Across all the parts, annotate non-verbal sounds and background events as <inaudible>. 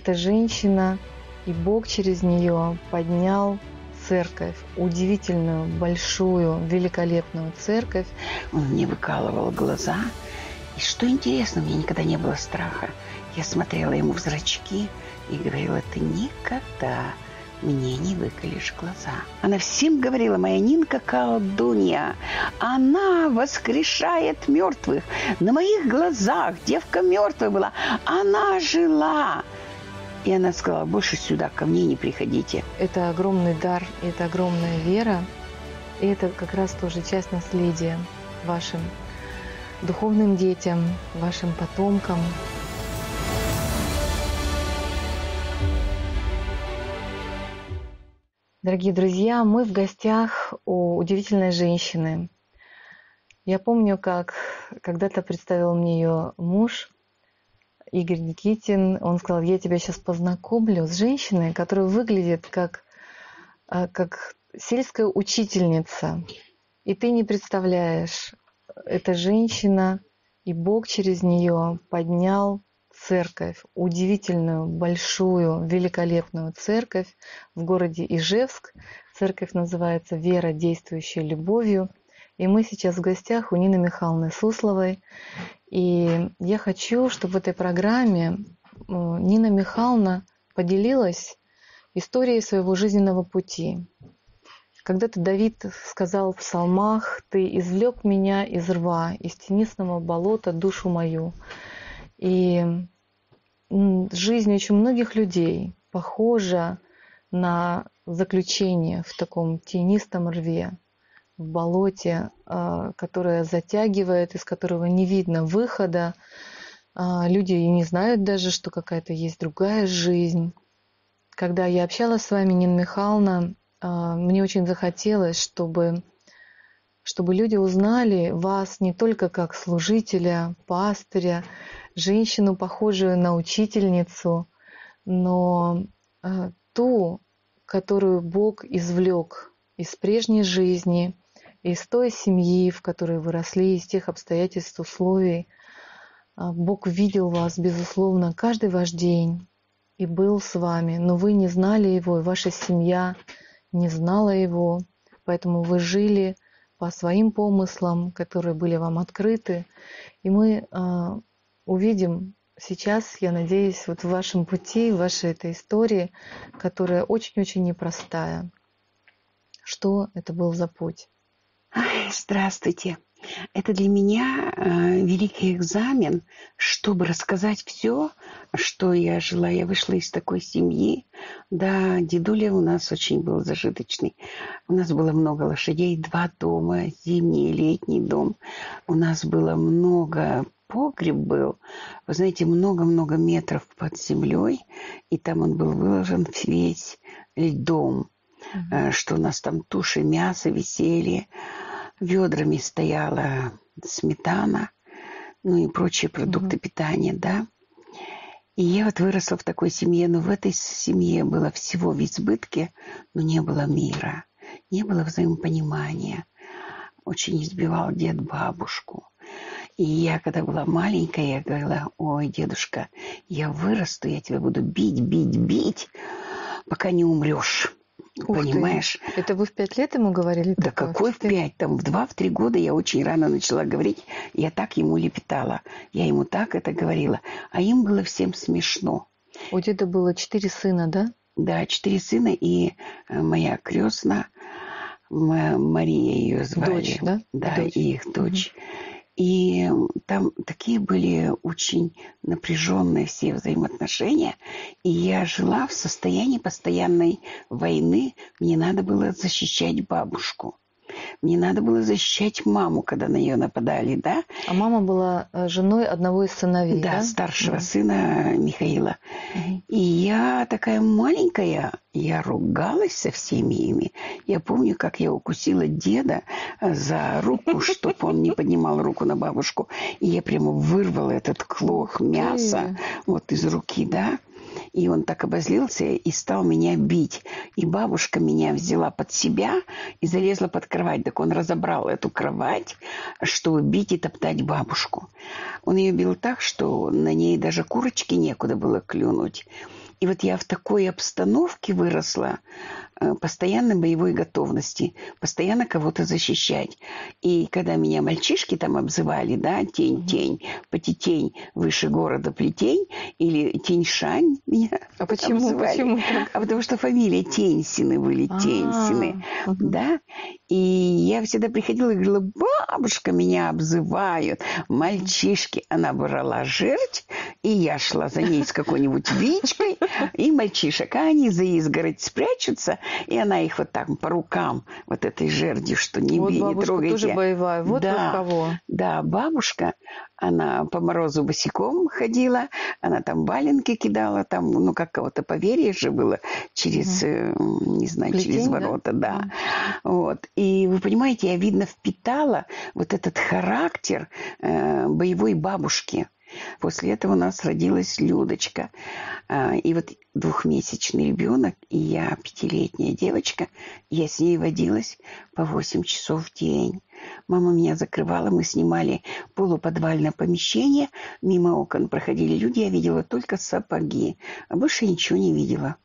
эта женщина, и Бог через нее поднял церковь, удивительную, большую, великолепную церковь. Он мне выкалывал глаза. И что интересно, у меня никогда не было страха. Я смотрела ему в зрачки и говорила, ты никогда мне не выколешь глаза. Она всем говорила, моя Нинка колдунья. Она воскрешает мертвых. На моих глазах девка мертвая была. Она жила. И она сказала, больше сюда ко мне не приходите. Это огромный дар, это огромная вера. И это как раз тоже часть наследия вашим духовным детям, вашим потомкам. Дорогие друзья, мы в гостях у удивительной женщины. Я помню, как когда-то представил мне ее муж – Игорь Никитин, он сказал, я тебя сейчас познакомлю с женщиной, которая выглядит как, а, как сельская учительница. И ты не представляешь, эта женщина, и Бог через нее поднял церковь, удивительную, большую, великолепную церковь в городе Ижевск. Церковь называется «Вера, действующая любовью». И мы сейчас в гостях у Нины Михайловны Сусловой. И я хочу, чтобы в этой программе Нина Михайловна поделилась историей своего жизненного пути. Когда-то Давид сказал в псалмах, «Ты извлек меня из рва, из тенистого болота душу мою». И жизнь очень многих людей похожа на заключение в таком тенистом рве в болоте, а, которое затягивает, из которого не видно выхода. А, люди и не знают даже, что какая-то есть другая жизнь. Когда я общалась с вами, Нина Михайловна, а, мне очень захотелось, чтобы, чтобы люди узнали вас не только как служителя, пастыря, женщину, похожую на учительницу, но ту, которую Бог извлек из прежней жизни, из той семьи, в которой выросли, из тех обстоятельств, условий. А, Бог видел вас, безусловно, каждый ваш день и был с вами, но вы не знали Его, и ваша семья не знала Его, поэтому вы жили по своим помыслам, которые были вам открыты. И мы э, увидим сейчас, я надеюсь, вот в вашем пути, в вашей этой истории, которая очень-очень непростая. Что это был за путь? Здравствуйте. Это для меня э, великий экзамен, чтобы рассказать все, что я жила. Я вышла из такой семьи. Да, дедуля у нас очень был зажиточный. У нас было много лошадей, два дома, зимний и летний дом. У нас было много погреб был, вы знаете, много-много метров под землей, и там он был выложен весь льдом, mm-hmm. что у нас там туши мяса висели, ведрами стояла сметана, ну и прочие продукты угу. питания, да. И я вот выросла в такой семье, но в этой семье было всего в избытке, но не было мира, не было взаимопонимания. Очень избивал дед бабушку. И я, когда была маленькая, я говорила, ой, дедушка, я вырасту, я тебя буду бить, бить, бить, пока не умрешь. Ух Понимаешь? Ты. Это вы в пять лет ему говорили? Да такое? какой в пять? Там в два, в три года я очень рано начала говорить. Я так ему лепетала. Я ему так это говорила. А им было всем смешно. У деда было четыре сына, да? Да, четыре сына и э, моя крестная, Мария ее звали. Дочь, да? Да, дочь. и их дочь. Угу. И там такие были очень напряженные все взаимоотношения. И я жила в состоянии постоянной войны. Мне надо было защищать бабушку. Мне надо было защищать маму, когда на нее нападали, да? А мама была э, женой одного из сыновей, да? Да, старшего да. сына Михаила. Угу. И я такая маленькая, я ругалась со всеми ими. Я помню, как я укусила деда э, за руку, чтобы он не поднимал руку на бабушку. И я прямо вырвала этот клок мяса вот из руки, да? И он так обозлился и стал меня бить. И бабушка меня взяла под себя и залезла под кровать. Так он разобрал эту кровать, чтобы бить и топтать бабушку. Он ее бил так, что на ней даже курочки некуда было клюнуть. И вот я в такой обстановке выросла, Э, постоянной боевой готовности, постоянно кого-то защищать. И когда меня мальчишки там обзывали, да, тень, тень, потетень выше города плетень, или тень шань меня А <laughs> почему? обзывали. почему А потому что фамилия Тенсины были, А, Тенсины, мгм. да. И я всегда приходила и говорила, бабушка, меня обзывают, мальчишки. Она брала жерть, и я шла за ней с какой-нибудь <laughs> вичкой, и мальчишек, а они за изгородь спрячутся, и она их вот так по рукам, вот этой жердью, что не Вот бей, не трогайте. тоже боевая. Вот Да. кого. Да, бабушка, она по морозу босиком ходила, она там валенки кидала, там, ну, как кого-то поверье же было через, э, не знаю, Плетень, через да? ворота, да. Вот. И вы понимаете, я, видно, впитала вот этот характер э, боевой бабушки. После этого у нас родилась Людочка. А, И вот двухмесячный ребенок, и я пятилетняя девочка, я с ней водилась по 8 часов в день. Мама меня закрывала, мы снимали полуподвальное помещение, мимо окон проходили люди, я видела только сапоги, а больше ничего не видела.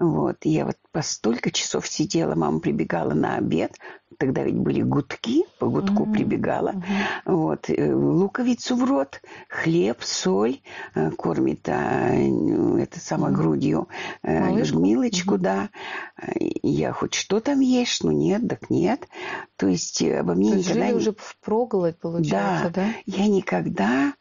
Вот, я вот по столько часов сидела, мама прибегала на обед, тогда ведь были гудки, по гудку Мгм. прибегала, Мгм. вот, э, луковицу в рот, хлеб, соль, э, кормит а, э, это самое Мгм. грудью Малышку? Людмилочку, Мгм. да. Я хоть что там ешь? Ну нет, так нет. То есть обо мне То никогда жили не- уже впроголодь, получается, да? я никогда...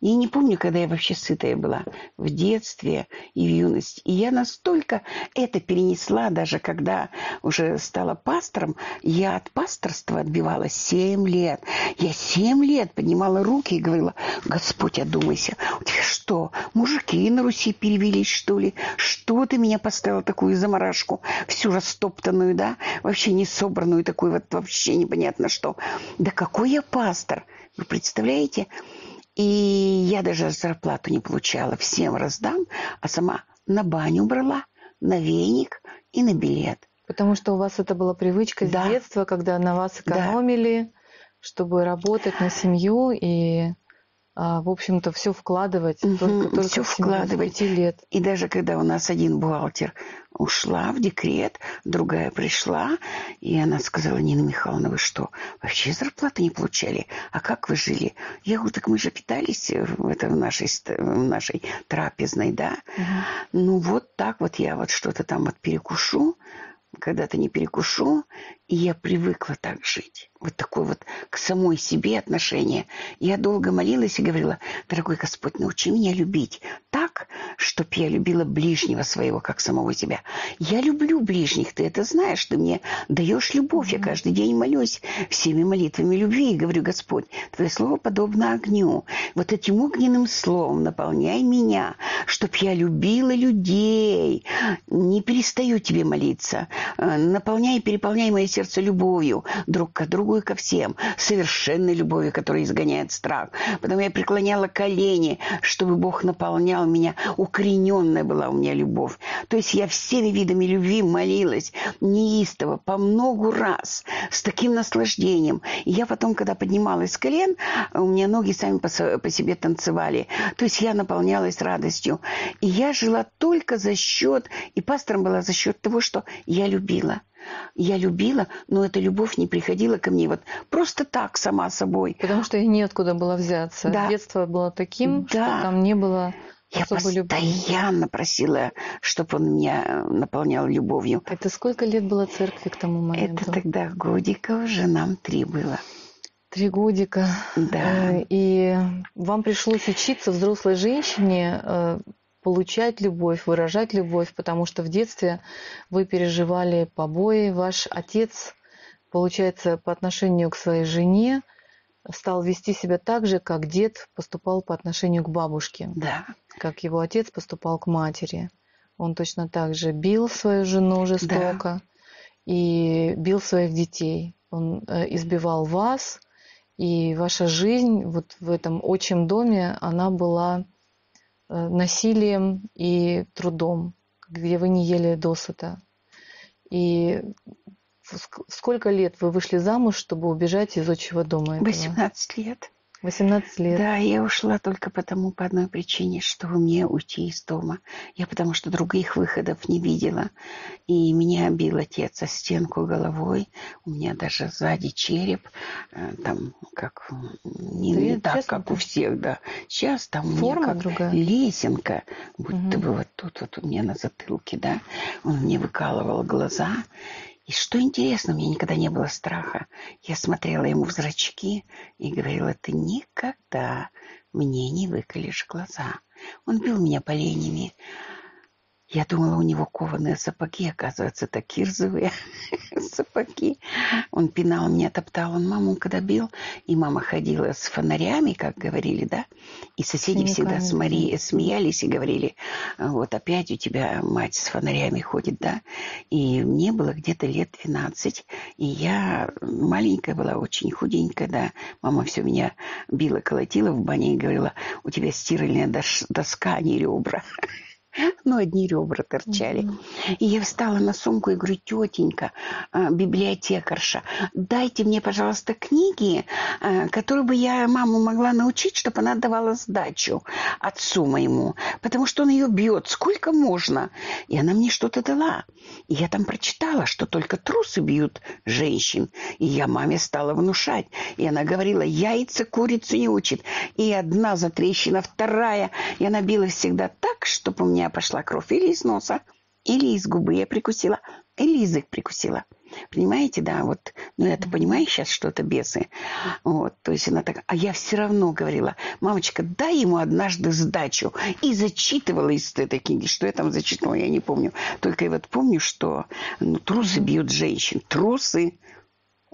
Я не помню, когда я вообще сытая была в детстве и в юности. И я настолько это перенесла, даже когда уже стала пастором. Я от пасторства отбивалась 7 лет. Я 7 лет поднимала руки и говорила, Господь, одумайся, у тебя что, мужики на Руси перевелись, что ли? Что ты меня поставила такую заморашку, всю растоптанную, да? Вообще не собранную, такую вот вообще непонятно что. Да какой я пастор? Вы представляете? И я даже зарплату не получала. Всем раздам, а сама на баню брала, на веник и на билет. Потому что у вас это была привычка Да. с детства, когда на вас Да. экономили, чтобы работать на семью и, в общем-то, все вкладывать Мгм, только, только всё в семью с вкладывать. лет. И даже когда у нас один бухгалтер ушла в декрет, другая пришла, и она сказала, Нина Михайловна, вы что, вообще зарплаты не получали? А как вы жили? Я говорю, так мы же питались в, это, в, нашей, в нашей трапезной, да? Мгм. Ну вот так вот я вот что-то там вот перекушу, когда-то не перекушу, и я привыкла так жить. Вот такое вот к самой себе отношение. Я долго молилась и говорила, дорогой Господь, научи меня любить так, чтоб я любила ближнего своего, как самого себя. Я люблю ближних, ты это знаешь, ты мне даешь любовь. Я каждый день молюсь всеми молитвами любви и говорю, Господь, Твое слово подобно огню. Вот этим огненным словом наполняй меня, чтоб я любила людей. Не перестаю Тебе молиться. Э, Наполняй и переполняй мое сердце любовью друг к другу и ко всем. Совершенной любовью, которая изгоняет страх. Потом я преклоняла колени, чтобы Бог наполнял меня. Укорененная была у меня любовь. То есть я всеми видами любви молилась неистово, по многу раз, с таким наслаждением. И я потом, когда поднималась с колен, у меня ноги сами по, по себе танцевали. То есть я наполнялась радостью. И я жила только за счет, и пастором была за счет того, что я любила. Я любила, но эта любовь не приходила ко мне вот просто так, сама собой. Потому что ей неоткуда было взяться. Да. Детство было таким, что Да. там не было Я особой любви. постоянно просила, чтобы он меня наполнял любовью. Это сколько лет было церкви к тому моменту? Это тогда годиков уже нам три было. Три годика. Да. Э, И вам пришлось учиться взрослой женщине э, получать любовь, выражать любовь, потому что в детстве вы переживали побои. Ваш отец, получается, по отношению к своей жене стал вести себя так же, как дед поступал по отношению к бабушке, Да. как его отец поступал к матери. Он точно так же бил свою жену жестоко и бил своих детей. Он э, избивал вас, и ваша жизнь вот в этом отчим доме, она была насилием и трудом, где вы не ели досыта. И сколько лет вы вышли замуж, чтобы убежать из отчего дома? Этого? 18 лет. 18 лет. Да, я ушла только потому, по одной причине, что мне уйти из дома. Я потому что других выходов не видела. И меня бил отец о стенку головой. У меня даже сзади череп. Э, там как не, не так, как у всех, да. Сейчас там Форма у меня как другая. лесенка. Будто угу. бы вот тут вот у меня на затылке, да. Он мне выкалывал глаза. И что интересно, у меня никогда не было страха. Я смотрела ему в зрачки и говорила, ты никогда мне не выколешь глаза. Он бил меня поленями, я думала, у него кованые сапоги, оказывается, это кирзовые <laughs> сапоги. Он пинал меня, топтал, он маму когда бил, и мама ходила с фонарями, как говорили, да, и соседи Синяками, всегда смари, смеялись и говорили, вот опять у тебя мать с фонарями ходит, да, и мне было где-то лет 12, и я маленькая была, очень худенькая, да, мама все меня била, колотила в бане и говорила, у тебя стиральная доска, а не ребра. <laughs> ну, одни ребра торчали. Mm-hmm. И я встала на сумку и говорю, тетенька, а, библиотекарша, дайте мне, пожалуйста, книги, а, которые бы я маму могла научить, чтобы она давала сдачу отцу моему, потому что он ее бьет, сколько можно. И она мне что-то дала. И я там прочитала, что только трусы бьют женщин. И я маме стала внушать. И она говорила, яйца курицу не учит. И одна затрещина, вторая. И она била всегда так, чтобы у меня меня пошла кровь или из носа, или из губы я прикусила, или язык прикусила. Понимаете, да, вот, ну я-то понимаю сейчас, что это бесы. Вот, то есть она так, а я все равно говорила, мамочка, дай ему однажды сдачу. И зачитывала из этой книги, что я там зачитывала, я не помню. Только я вот помню, что ну, трусы бьют женщин. Трусы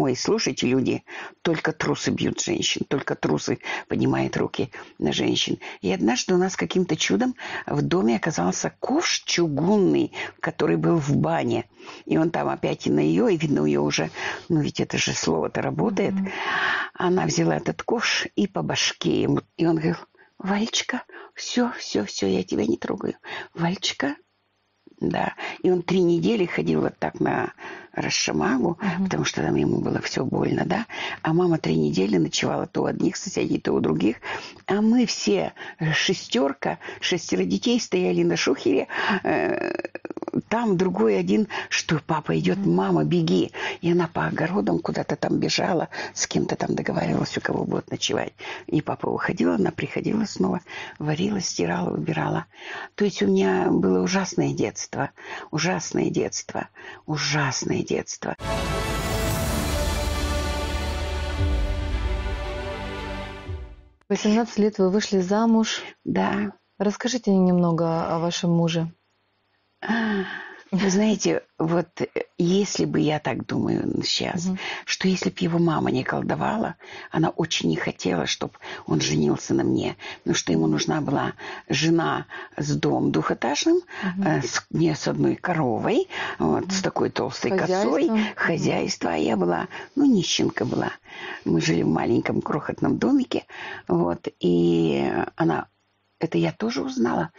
Ой, слушайте, люди, только трусы бьют женщин, только трусы поднимают руки на женщин. И однажды у нас каким-то чудом в доме оказался ковш чугунный, который был в бане. И он там опять и на ее, и видно, у нее уже, ну ведь это же слово-то работает. Mm-hmm. Она взяла этот ковш и по башке ему. И он говорил, Вальчика, все, все, все, я тебя не трогаю. Вальчика, да. И он три недели ходил вот так на Расшамагу, угу. потому что там ему было все больно, да. А мама три недели ночевала то у одних соседей, то у других. А мы все шестерка, шестеро детей стояли на шухере. Э, там другой один, что папа идет, мама, беги. И она по огородам куда-то там бежала, с кем-то там договаривалась, у кого будет ночевать. И папа уходил, она приходила снова, варила, стирала, убирала. То есть у меня было ужасное детство, ужасное детство, ужасное детства. Восемнадцать лет вы вышли замуж. Да. Расскажите немного о вашем муже. Вы знаете, вот э, если бы я так думаю сейчас, угу. что если бы его мама не колдовала, она очень не хотела, чтобы он женился на мне, потому что ему нужна была жена с домом двухэтажным, угу. э, с, не с одной коровой, вот, угу. с такой толстой хозяйство. косой, хозяйство, а я была, ну, нищенка была. Мы жили в маленьком крохотном домике, вот, и она это я тоже узнала,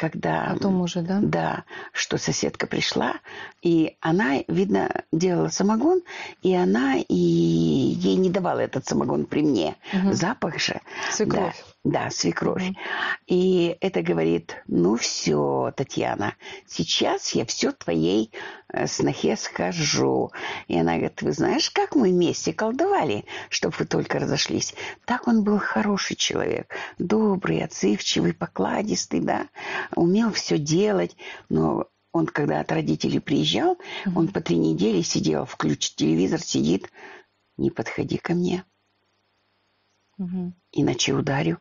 когда... Потом уже, да? Да, что соседка пришла, и она, видно, делала самогон, и она и ей не давала этот самогон при мне. Угу. Запах же. Свекровь. Да. Да, свекровь. И это говорит, ну все, Татьяна, сейчас я все твоей э, снохе скажу. И она говорит, вы знаешь, как мы вместе колдовали, чтобы вы только разошлись. Так он был хороший человек, добрый, отзывчивый, покладистый, да, умел все делать, но он, когда от родителей приезжал, он по три недели сидел, включит телевизор, сидит, не подходи ко мне, иначе ударю.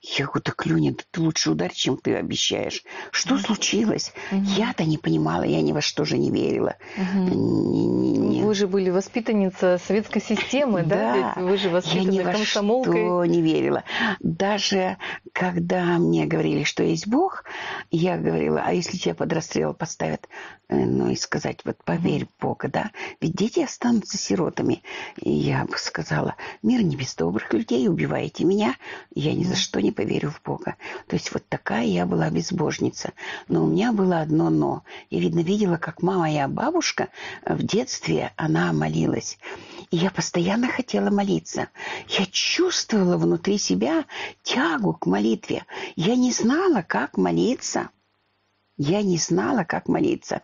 Я говорю, так, Люня, ты лучше ударь, чем ты обещаешь. Что mm случилось? mm Я-то не понимала, я ни во что же не верила. mm Не, не, не. Вы же были воспитанница советской системы, да? Да. Вы же воспитаны я ни комсомолкой. во что не верила. Даже когда мне говорили, что есть Бог, я говорила, а если тебя под расстрел поставят, э, ну и сказать, вот поверь в Бога, да? Ведь дети останутся сиротами. И я бы сказала, мир не без добрых людей, убиваете меня, я ни за что не не поверю в Бога. То есть вот такая я была безбожница. Но у меня было одно «но». Я, видно, видела, как мама моя бабушка в детстве, она молилась. И я постоянно хотела молиться. Я чувствовала внутри себя тягу к молитве. Я не знала, как молиться. Я не знала, как молиться.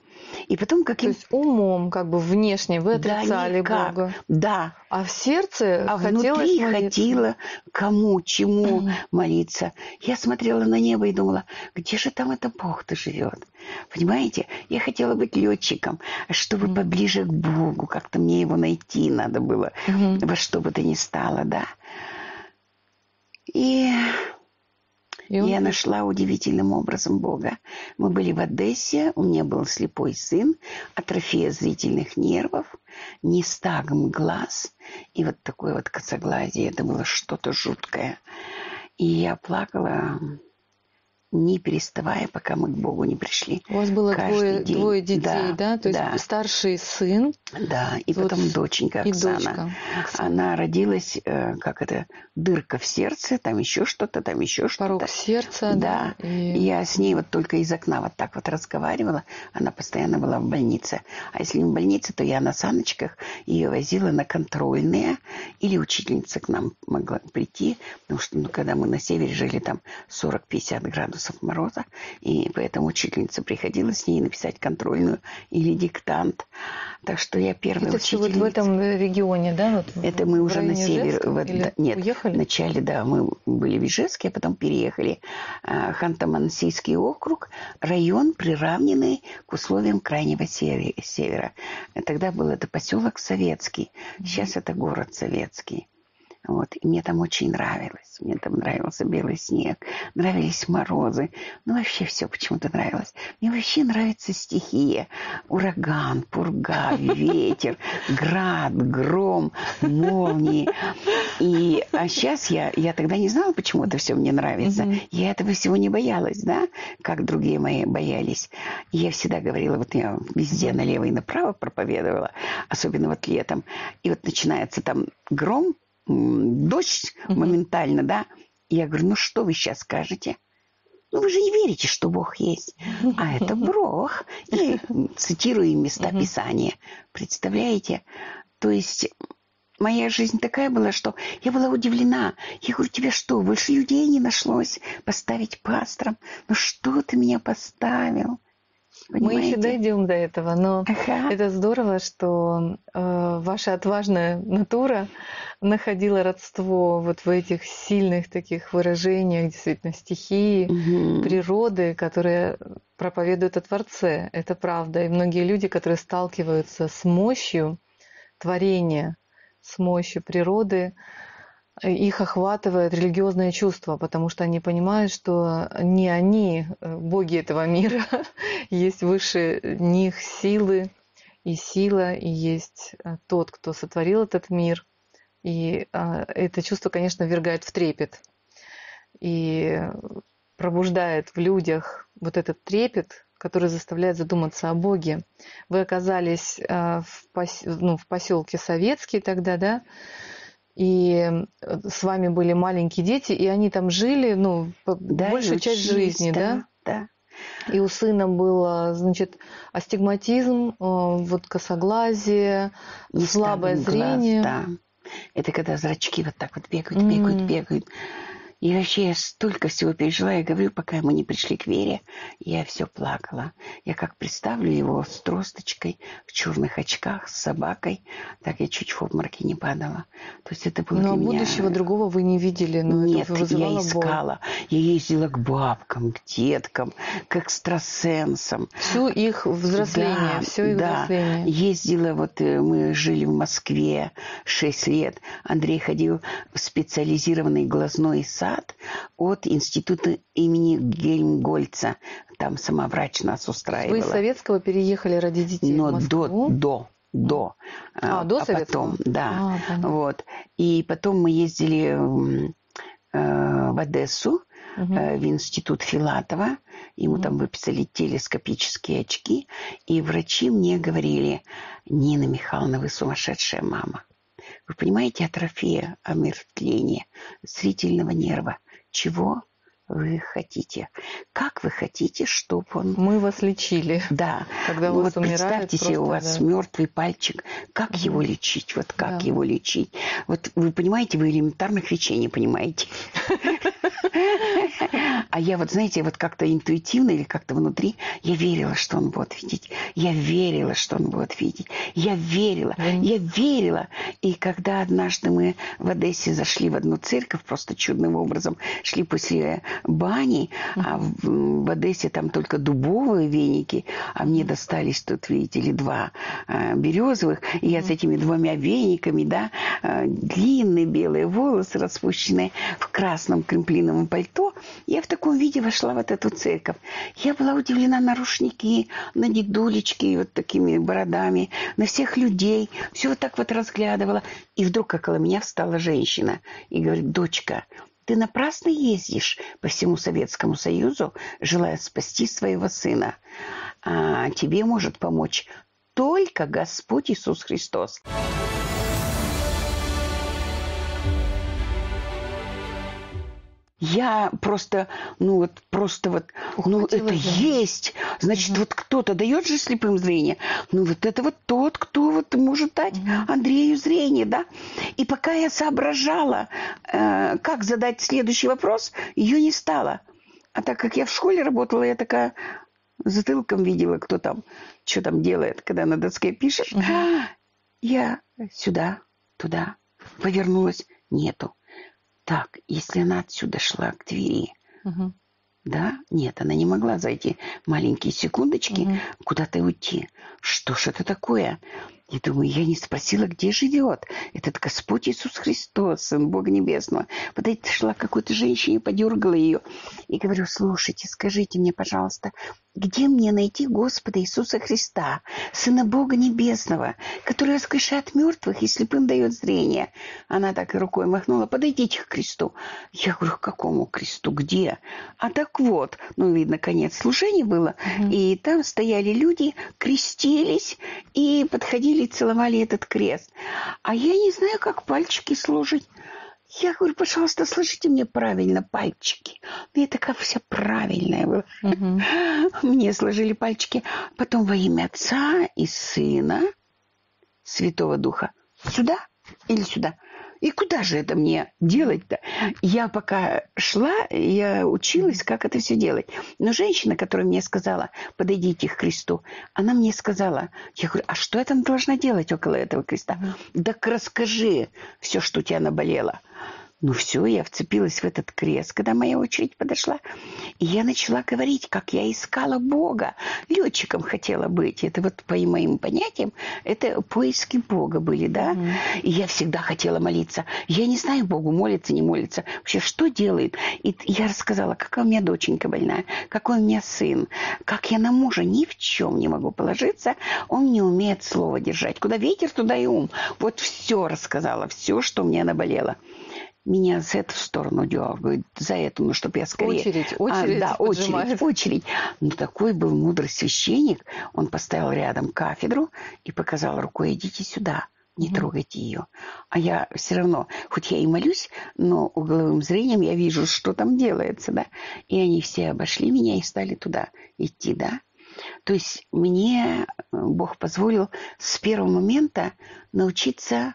И потом каким... То есть умом, как бы внешне вы отрицали да, Бога. Да. А в сердце а хотелось внутри молиться. хотела кому, чему молиться. Я смотрела на небо и думала, где же там это Бог-то живет? Понимаете? Я хотела быть летчиком, чтобы поближе к Богу, как-то мне его найти надо было, во что бы то ни стало, да. И И он- я нашла удивительным образом Бога. Мы были в Одессе, у меня был слепой сын, атрофия зрительных нервов, нестагм глаз и вот такое вот косоглазие. Это было что-то жуткое. И я плакала, не переставая, пока мы к Богу не пришли. У вас было Каждый двое, день. двое детей, да? Да, То есть да. старший сын Да, и Вот потом доченька и Оксана. дочка. Оксана. Она родилась, э, как это, дырка в сердце, там еще что-то, там еще что-то. Порог сердца, да. Да. И... Я с ней вот только из окна вот так вот разговаривала. Она постоянно была в больнице. А если не в больнице, то я на саночках ее возила на контрольные. Или учительница к нам могла прийти. Потому что ну, когда мы на севере жили, там 40-50 градусов мороза. И поэтому учительница приходила с ней написать контрольную или диктант. Так что я первая Это все вот в учительница. этом регионе, да? Вот Это мы уже на север. Ижевска? вот, да, нет, уехали? вначале, да, мы были в Ижевске, а потом переехали а, Ханты-Мансийский округ, район, приравненный к условиям крайнего севе- севера. Тогда был это поселок Советский, сейчас это город Советский. Вот. И мне там очень нравилось. Мне там нравился белый снег, нравились морозы. Ну, вообще все почему-то нравилось. Мне вообще нравится стихия. Ураган, пурга, ветер, град, гром, молнии. И, а сейчас я, я тогда не знала, почему это все мне нравится. Я этого всего не боялась, да, как другие мои боялись. И я всегда говорила, вот я везде налево и направо проповедовала, особенно вот летом. И вот начинается там гром, дождь моментально, да. Я говорю, ну что вы сейчас скажете? Ну вы же не верите, что Бог есть. А это <laughs> Бог. И цитирую места. Писания. Представляете? То есть моя жизнь такая была, что я была удивлена. Я говорю, тебе что, больше людей не нашлось поставить пастором? Ну что ты меня поставил? Мы еще Понимаете? дойдем до этого, но Ага. это здорово, что э, ваша отважная натура находила родство вот в этих сильных таких выражениях, действительно, стихии, Мгм. природы, которые проповедуют о Творце. Это правда. И многие люди, которые сталкиваются с мощью творения, с мощью природы, их охватывает религиозное чувство, потому что они понимают, что не они, э, боги этого <laughs> мира, есть выше них силы и сила, и есть э, тот, кто сотворил этот мир. И а, это чувство, конечно, ввергает в трепет и пробуждает в людях вот этот трепет, который заставляет задуматься о Боге. Вы оказались а, в, пос... ну, в поселке Советский тогда, да? И с вами были маленькие дети, и они там жили, ну, Да, большую часть жизни, да? Да. И у сына было, значит, астигматизм, э, вот косоглазие, слабое ставим глаз, зрение. да. Это когда зрачки вот так вот бегают, бегают, бегают. И вообще я столько всего пережила. Я говорю, пока мы не пришли к Вере, я все плакала. Я как представлю его с тросточкой, в черных очках, с собакой, так я чуть в обмороке не падала. То есть это было Но для меня... будущего другого вы не видели, но Нет, я боль. искала. Я ездила к бабкам, к деткам, к экстрасенсам. Всю их взросление, Да, все их да. взросление. Ездила, вот э, мы жили в Москве 6 лет. Андрей ходил в специализированный глазной сад от института имени Гельмгольца. Там сама врач нас Вы устраивала. из Советского переехали ради детей в Но Москву? до, до, до. А, до потом, Советского? да. А, вот. И потом мы ездили м, э, в Одессу, э, в институт Филатова. Ему Мгм. там выписали телескопические очки. И врачи мне говорили, Нина Михайловна, вы сумасшедшая мама. Вы понимаете, атрофия, омертвление зрительного нерва чего вы хотите. Как вы хотите, чтобы он... Мы вас лечили. Да. Когда Ну вас вот умирает, представьте себе, у вас да. мертвый пальчик. Как его лечить? Вот как Да. его лечить? Вот вы понимаете, вы элементарных вещей не понимаете. <laughs> А я вот, знаете, вот как-то интуитивно или как-то внутри, я верила, что он будет видеть. Я верила, что он будет видеть. Я верила, я верила. И когда однажды мы в Одессе зашли в одну церковь, просто чудным образом шли после бани, а в, в Одессе там только дубовые веники, а мне достались тут, видите ли, два э, березовых, и я с этими двумя вениками, да, э, длинные белые волосы распущенные в красном кремплиновом пальто, я в таком виде вошла вот эту церковь. Я была удивлена на рушники, на дедулечки вот такими бородами, на всех людей, все вот так вот разглядывала. И вдруг около меня встала женщина и говорит, дочка, ты напрасно ездишь по всему Советскому Союзу, желая спасти своего сына. А тебе может помочь только Господь Иисус Христос. Я просто, ну вот, просто вот, ну это нее. есть. Значит, вот кто-то дает же слепым зрение. Ну вот это вот тот, кто вот может дать Андрею зрение, да? И пока я соображала, э, как задать следующий вопрос, ее не стало. А так как я в школе работала, я такая затылком видела, кто там, что там делает, когда на доске пишешь. Я сюда, туда, повернулась, нету. Так, если она отсюда шла к двери, Мгм. да, нет, она не могла зайти маленькие секундочки, Мгм. куда-то уйти. Что ж это такое? И думаю, я не спросила, где живет этот Господь Иисус Христос, Сын Бога Небесного. Подошла к какой-то женщине, подергала ее и говорю, слушайте, скажите мне, пожалуйста, где мне найти Господа Иисуса Христа, Сына Бога Небесного, который воскрешает мертвых и слепым дает зрение? Она так и рукой махнула, подойдите к кресту. Я говорю, к какому кресту, где? А так вот, ну, видно, конец служения было, и там стояли люди, крестились и подходили целовали этот крест. А я не знаю, как пальчики сложить. Я говорю, пожалуйста, сложите мне правильно пальчики. Ну, Я такая вся правильная была. Мгм. <laughs> Мне сложили пальчики. Потом во имя Отца и Сына, Святого Духа. Сюда или сюда? И куда же это мне делать-то? Я пока шла, я училась, как это все делать. Но женщина, которая мне сказала, подойдите к кресту, она мне сказала, я говорю, а что я там должна делать около этого креста? Так расскажи все, что у тебя наболело. Ну все, я вцепилась в этот крест, когда моя очередь подошла. И я начала говорить, как я искала Бога. Летчиком хотела быть. Это вот по моим понятиям, это поиски Бога были, да? И я всегда хотела молиться. Я не знаю, Богу молится, не молится. Вообще, что делает? И я рассказала, какая у меня доченька больная, какой у меня сын, как я на мужа ни в чем не могу положиться. Он не умеет слово держать. Куда ветер, туда и ум. Вот все рассказала, все, что мне наболело меня за эту сторону дергают, за эту, ну, чтобы я скорее... Очередь, А, очередь да, очередь, поджимает. очередь. Ну, такой был мудрый священник. Он поставил рядом кафедру и показал рукой, идите сюда, не Мгм. трогайте ее. А я все равно, хоть я и молюсь, но угловым зрением я вижу, что там делается, да. И они все обошли меня и стали туда идти, да. То есть мне э, Бог позволил с первого момента научиться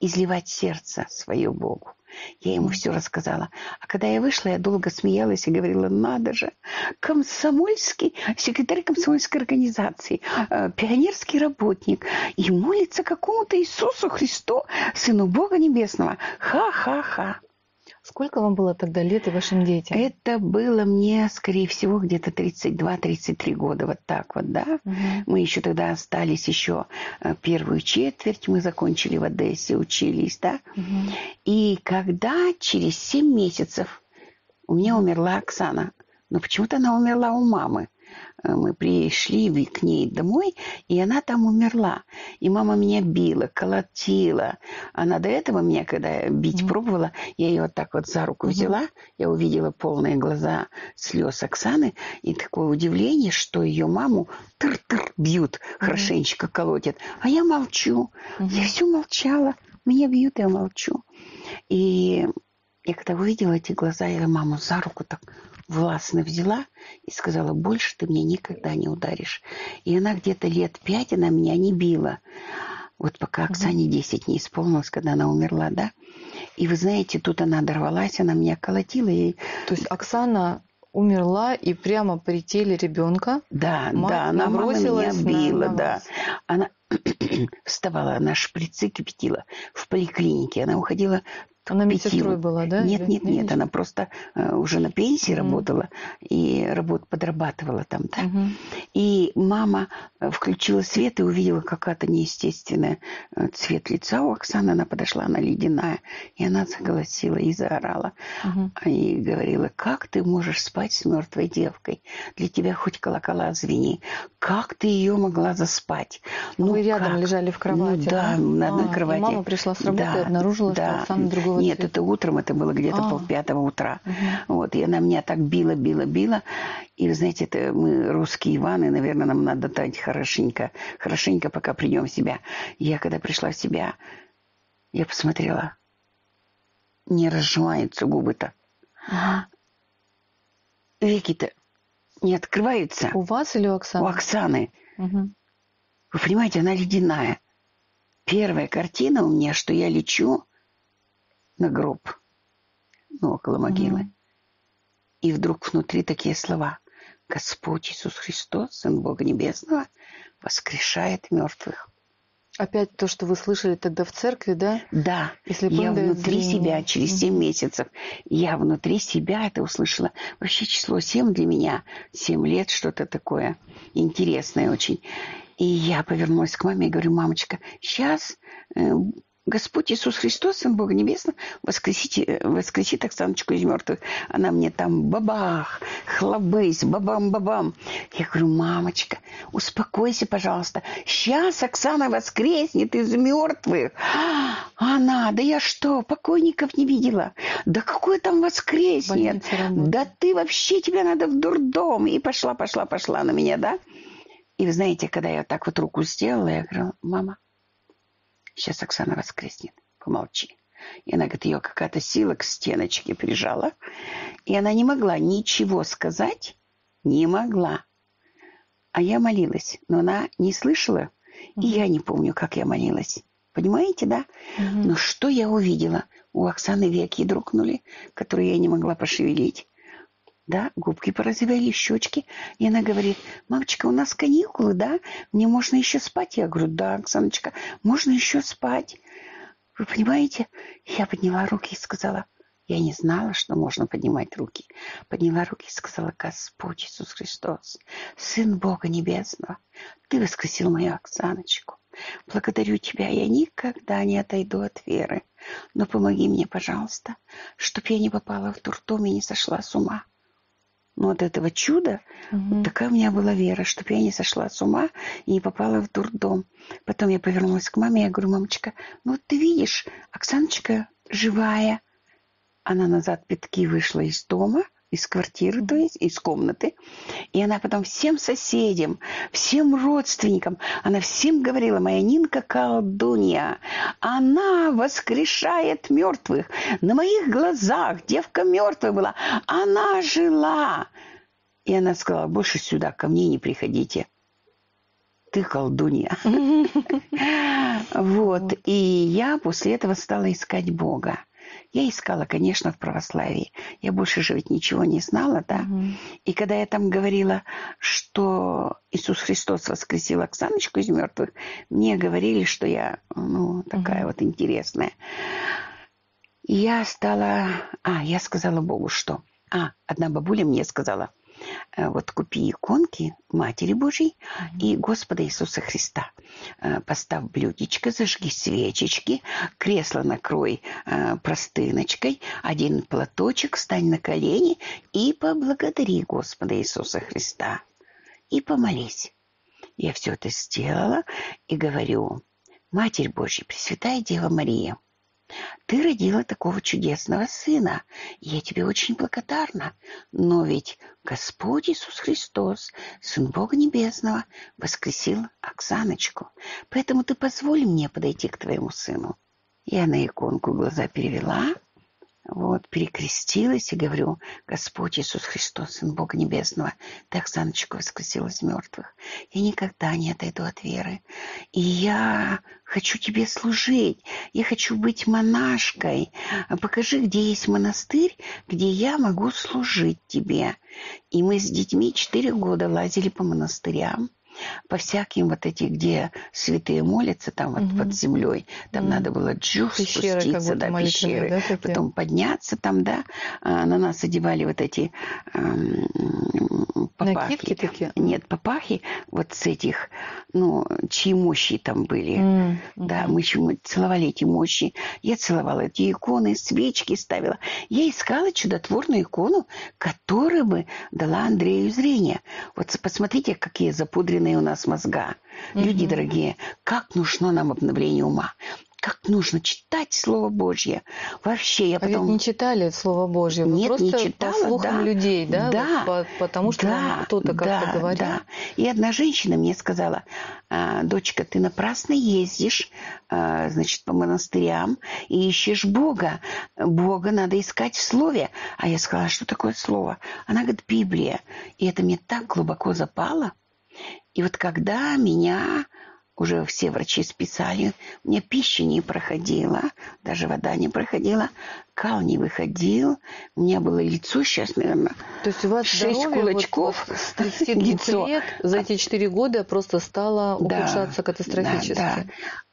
изливать сердце свое Богу. Я ему все рассказала. А когда я вышла, я долго смеялась и говорила, надо же, комсомольский, секретарь комсомольской организации, э, пионерский работник, и молится какому-то Иисусу Христу, Сыну Бога Небесного. Ха-ха-ха. Сколько вам было тогда лет и вашим детям? Это было мне, скорее всего, где-то 32-33 года, вот так вот, да. Мгм. Мы еще тогда остались еще э, первую четверть, мы закончили в Одессе, учились, да. Мгм. И когда через 7 месяцев у меня умерла Оксана, но почему-то она умерла у мамы. Э, Мы пришли к ней домой, и она там умерла. И мама меня била, колотила. Она до этого меня, когда бить Мгм. пробовала, я ее вот так вот за руку Мгм. взяла, я увидела полные глаза слез Оксаны, и такое удивление, что ее маму тыр-тыр бьют, хорошенечко колотят. А я молчу. Мгм. Я все молчала. Меня бьют, я молчу. И Я когда увидела эти глаза, я маму за руку так властно взяла и сказала, больше ты мне никогда не ударишь. И она где-то лет пять, она меня не била. Вот пока Оксане 10 не исполнилось, когда она умерла, да. И вы знаете, тут она дорвалась, она меня колотила. И... То есть Оксана умерла и прямо при теле ребенка. Да, Мать да, она бросилась меня била, на, на да. Она <clears throat> вставала, она шприцы кипятила в поликлинике. Она уходила она медсестрой была, да? Нет, нет, нет, она просто э, уже на пенсии угу. работала и работ подрабатывала там, да. Угу. И мама э, включила свет и увидела какая-то неестественная э, цвет лица у Оксаны. Она подошла, она ледяная, и она заголосила и заорала. Угу. И говорила, как ты можешь спать с мертвой девкой? Для тебя хоть колокола звени. Как ты ее могла заспать? Ну, Вы рядом как? лежали в кровати, ну, да? да? на одной а, кровати. мама пришла с работы да, и обнаружила, да. что Оксана другого нет, это утром, это было где-то а. полпятого утра. Угу. Вот, и она меня так била, била, била. И, вы знаете, это мы русские Иваны, наверное, нам надо дать хорошенько, хорошенько, пока придем в себя. Я, когда пришла в себя, я посмотрела, не разжимаются губы-то. Ага. Веки-то не открываются. У вас или у Оксаны? У Оксаны. Угу. Вы понимаете, она ледяная. Первая картина у меня, что я лечу на гроб, ну, около могилы. Mm-hmm. И вдруг внутри такие слова. Господь Иисус Христос, Сын Бога Небесного, воскрешает мертвых. Опять то, что вы слышали тогда в церкви, да? Да. Если я внутри зрение. себя через 7 месяцев, я внутри себя это услышала. Вообще число 7 для меня, 7 лет, что-то такое интересное очень. И я повернулась к маме и говорю, мамочка, сейчас э, Господь Иисус Христос, Сын Бога Небесного, воскресите, э, воскресит Оксаночку из мертвых. Она мне там бабах, хлобысь, бабам-бабам. Я говорю, мамочка, успокойся, пожалуйста. Сейчас Оксана воскреснет из мертвых. Она, да я что, покойников не видела? Да какой там воскреснет? Да ты вообще, тебе надо в дурдом. И пошла, пошла, пошла на меня, да? И вы знаете, когда я так вот руку сделала, я говорю, мама, Сейчас Оксана воскреснет. Помолчи. И она говорит, ее какая-то сила к стеночке прижала. И она не могла ничего сказать. Не могла. А я молилась. Но она не слышала. И я не помню, как я молилась. Понимаете, да? Угу. Но что я увидела? У Оксаны веки дрогнули, которые я не могла пошевелить да, губки поразвивали, щечки. И она говорит, мамочка, у нас каникулы, да, мне можно еще спать? Я говорю, да, Оксаночка, можно еще спать. Вы понимаете? Я подняла руки и сказала, я не знала, что можно поднимать руки. Подняла руки и сказала, Господь Иисус Христос, Сын Бога Небесного, Ты воскресил мою Оксаночку. Благодарю Тебя, я никогда не отойду от веры. Но помоги мне, пожалуйста, чтобы я не попала в дурдом и не сошла с ума. Ну, от этого чуда угу. такая у меня была вера, чтобы я не сошла с ума и не попала в дурдом. Потом я повернулась к маме, я говорю, мамочка, ну вот ты видишь, Оксаночка живая. Она назад пятки вышла из дома – из квартиры, то есть из комнаты. И она потом всем соседям, всем родственникам, она всем говорила, моя Нинка колдунья, она воскрешает мертвых. На моих глазах девка мертвая была, она жила. И она сказала, больше сюда ко мне не приходите. Ты колдунья. <laughs> <laughs> Вот. И я после этого стала искать Бога. Я искала, конечно, в православии. Я больше же ведь ничего не знала, да. Угу. И когда я там говорила, что Иисус Христос воскресил Оксаночку из мертвых, мне говорили, что я, ну, такая угу. вот интересная. И я стала... А, я сказала Богу, что... А, одна бабуля мне сказала, вот купи иконки Матери Божьей mm-hmm. и Господа Иисуса Христа. Э, поставь блюдечко, зажги свечечки, кресло накрой э, простыночкой, один платочек, встань на колени и поблагодари Господа Иисуса Христа. И помолись. Я все это сделала и говорю, Матерь Божья, Пресвятая Дева Мария, ты родила такого чудесного сына. Я тебе очень благодарна. Но ведь Господь Иисус Христос, Сын Бога Небесного, воскресил Оксаночку. Поэтому ты позволь мне подойти к твоему сыну. Я на иконку глаза перевела, вот, перекрестилась и говорю, Господь Иисус Христос, Сын Бога Небесного, ты Оксаночку воскресил из мертвых. Я никогда не отойду от веры. И я хочу тебе служить. Я хочу быть монашкой. Покажи, где есть монастырь, где я могу служить тебе. И мы с детьми четыре года лазили по монастырям по всяким вот эти, где святые молятся, там вот угу. под землей, там угу. надо было джу пещеры, спуститься, да, пещеры, да, потом подняться там, да, а, на нас одевали вот эти эм, папахи. Накидки такие? Нет, папахи вот с этих, ну, чьи мощи там были. Mm, Да, мы целовали эти мощи. Я целовала эти иконы, свечки ставила. Я искала чудотворную икону, которая бы дала Андрею зрение. Вот посмотрите, какие запудренные у нас мозга. Люди mm-hmm. дорогие, как нужно нам обновление ума как нужно читать Слово Божье. Вообще, я а потом... ведь не читали Слово Божье, вы Нет, просто не читала, по слухам да. людей, да? Да. Вот по, потому что да, кто-то как-то да, говорил. Да. И одна женщина мне сказала, «А, дочка, ты напрасно ездишь, а, значит, по монастырям и ищешь Бога. Бога надо искать в Слове. А я сказала, что такое Слово? Она говорит, Библия. И это мне так глубоко запало. И вот когда меня уже все врачи списали, мне пища не проходила, даже вода не проходила, кал не выходил, у меня было лицо сейчас, наверное, То есть у вас шесть кулачков. Вот, с 32 <laughs> лет за эти четыре года просто стало ухудшаться да, катастрофически. Да,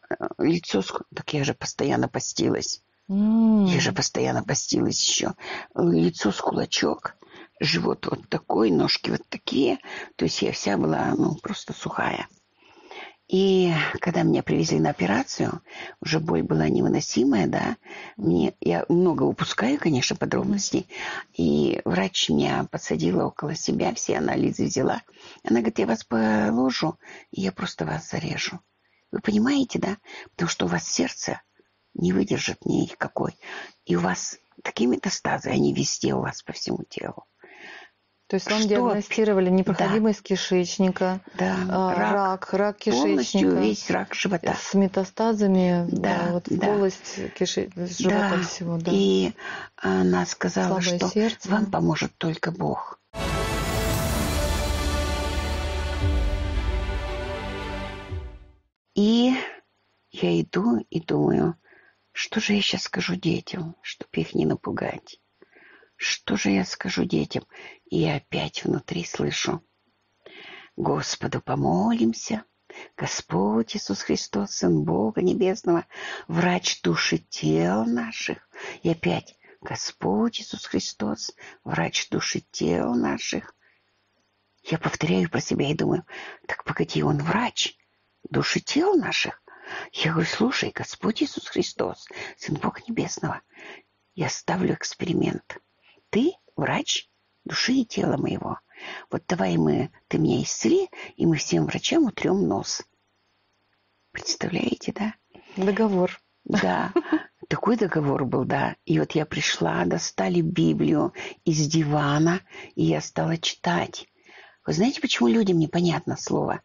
да. Лицо, так я же постоянно постилась. Mm. Я же постоянно постилась еще. Лицо с кулачок, живот вот такой, ножки вот такие. То есть я вся была ну, просто сухая. И когда меня привезли на операцию, уже боль была невыносимая, да, мне, я много упускаю, конечно, подробностей, и врач меня подсадила около себя, все анализы взяла. Она говорит, я вас положу, и я просто вас зарежу. Вы понимаете, да? Потому что у вас сердце не выдержит никакой. И у вас такие метастазы, они везде у вас по всему телу. То есть вам что? диагностировали непроходимость да. кишечника, да. А, рак, рак, рак кишечника. Полностью весь рак живота. С метастазами да, вот да. полость киши... живота да. всего. Да. И она сказала, Слабое что сердце. вам поможет только Бог. И я иду и думаю, что же я сейчас скажу детям, чтобы их не напугать. Что же я скажу детям? И опять внутри слышу. Господу помолимся. Господь Иисус Христос, Сын Бога Небесного, врач души тел наших. И опять Господь Иисус Христос, врач души тел наших. Я повторяю про себя и думаю, так погоди, он врач души тел наших. Я говорю, слушай, Господь Иисус Христос, Сын Бога Небесного, я ставлю эксперимент. Ты врач души и тела моего. Вот давай мы, ты меня исцели, и мы всем врачам утрем нос. Представляете, да? Договор. Да, такой договор был, да. И вот я пришла, достали Библию из дивана, и я стала читать. Вы знаете, почему людям непонятно слово?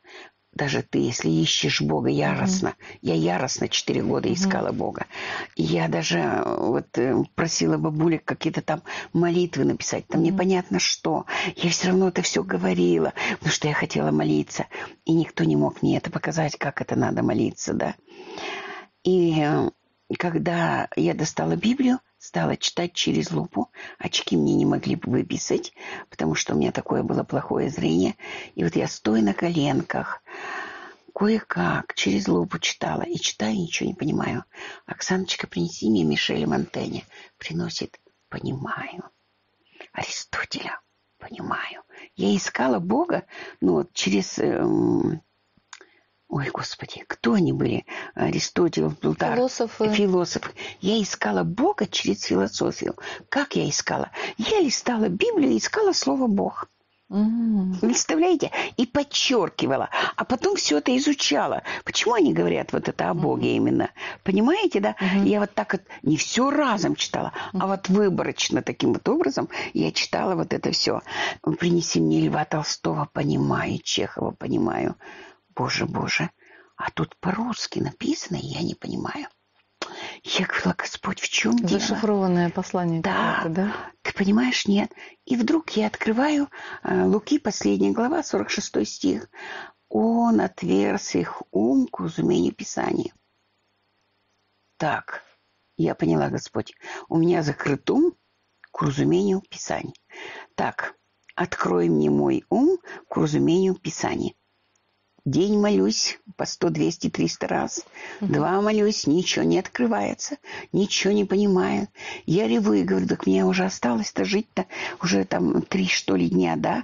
Даже ты, если ищешь Бога яростно, mm-hmm. я яростно четыре года искала mm-hmm. Бога. Я даже э, вот э, просила бабулек какие-то там молитвы написать, там mm-hmm. непонятно что. Я все равно это все говорила, потому что я хотела молиться, и никто не мог мне это показать, как это надо молиться, да. И э, когда я достала Библию, стала читать через лупу. Очки мне не могли бы выписать, потому что у меня такое было плохое зрение. И вот я стою на коленках, кое-как через лупу читала. И читаю, ничего не понимаю. Оксаночка, принеси мне Мишель Монтене. Приносит. Понимаю. Аристотеля. Понимаю. Я искала Бога, ну, вот через... Эм, Ой, Господи, кто они были? Аристотель, Плутар. Философы. Философы. Я искала Бога через философию. Как я искала? Я листала Библию и искала слово «Бог». Mm. Представляете? И подчеркивала. А потом все это изучала. Почему они говорят вот это о Боге именно? Понимаете, да? Mm-hmm. Я вот так вот не все разом читала, а вот выборочно таким вот образом я читала вот это все. Принеси мне Льва Толстого, понимаю, Чехова, понимаю. Боже, боже, а тут по-русски написано, и я не понимаю. Я говорила, Господь, в чем дело? Зашифрованное послание. Да. да? Ты понимаешь, нет. И вдруг я открываю э, Луки, последняя глава, 46 стих. Он отверз их ум к разумению Писания. Так, я поняла, Господь. У меня закрыт ум к разумению Писания. Так, открой мне мой ум к разумению Писания. День молюсь по 100, 200, 300 раз. Два молюсь, ничего не открывается, ничего не понимаю. Я реву и говорю, так мне уже осталось-то жить-то уже там три, что ли, дня, да?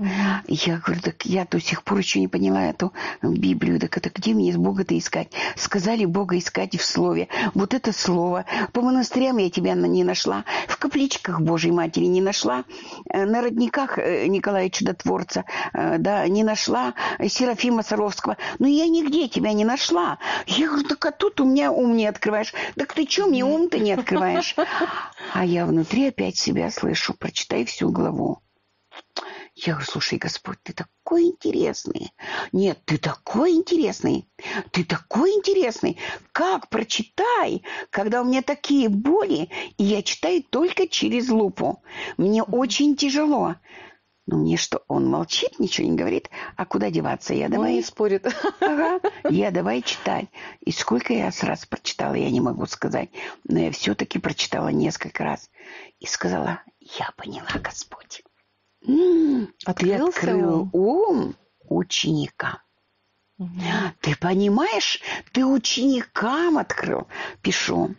Я говорю, так я до сих пор еще не поняла эту Библию. Так это где мне Бога-то искать? Сказали Бога искать в Слове. Вот это Слово. По монастырям я тебя не нашла. В капличках Божьей Матери не нашла. Э, На родниках э, Николая Чудотворца, э, да, не нашла. Серафима Саровского. Но я нигде тебя не нашла. Я говорю, так а тут у меня ум не открываешь. Так ты что мне ум-то не открываешь? А я внутри опять себя слышу. Прочитай всю главу. Я говорю, слушай, Господь, ты такой интересный. Нет, ты такой интересный. Ты такой интересный. Как прочитай, когда у меня такие боли, и я читаю только через лупу. Мне очень тяжело. Ну, мне что, он молчит, ничего не говорит, а куда деваться? Я Он давай, не спорит. ага, <laughs> я давай читать. И сколько я раз прочитала, я не могу сказать, но я все-таки прочитала несколько раз. И сказала, я поняла, Господь. М, Ты Открылся открыл ум? ум ученика. Мгм. Ты понимаешь, ты ученикам открыл. Пишу.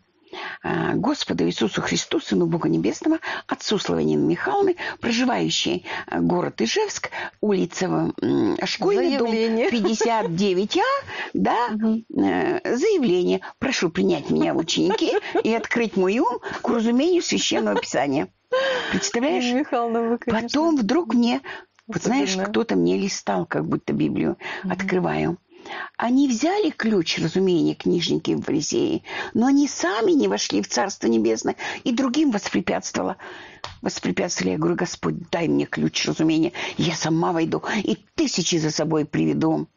А, Господу Иисусу Христу, Сыну Бога Небесного, отцу Славянины Михайловны, проживающей а, город Ижевск, улица Школьный, дом Заявление. 59А, да, э, заявление. Прошу принять меня в ученики и открыть мой ум к разумению Священного Писания. Представляешь? Михайловна, вы, конечно, Потом вдруг мне, вот знаешь, кто-то мне листал, как будто Библию, Мгм. открываю. Они взяли ключ разумения книжники и фарисеи, но они сами не вошли в Царство Небесное, и другим воспрепятствовало. Воспрепятствовали, я говорю, Господь, дай мне ключ разумения, я сама войду и тысячи за собой приведу.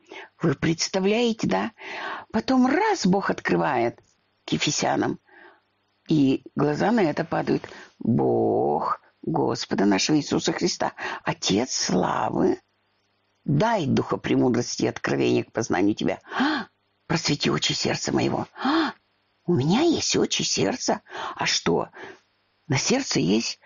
Вы представляете, да? Потом раз Бог открывает к Ефесянам, и глаза на это падают. Бог Господа нашего Иисуса Христа, Отец славы, дай духа премудрости и откровения к познанию тебя. А, просвети очи сердца моего. А, у меня есть очи сердца. А что? На сердце есть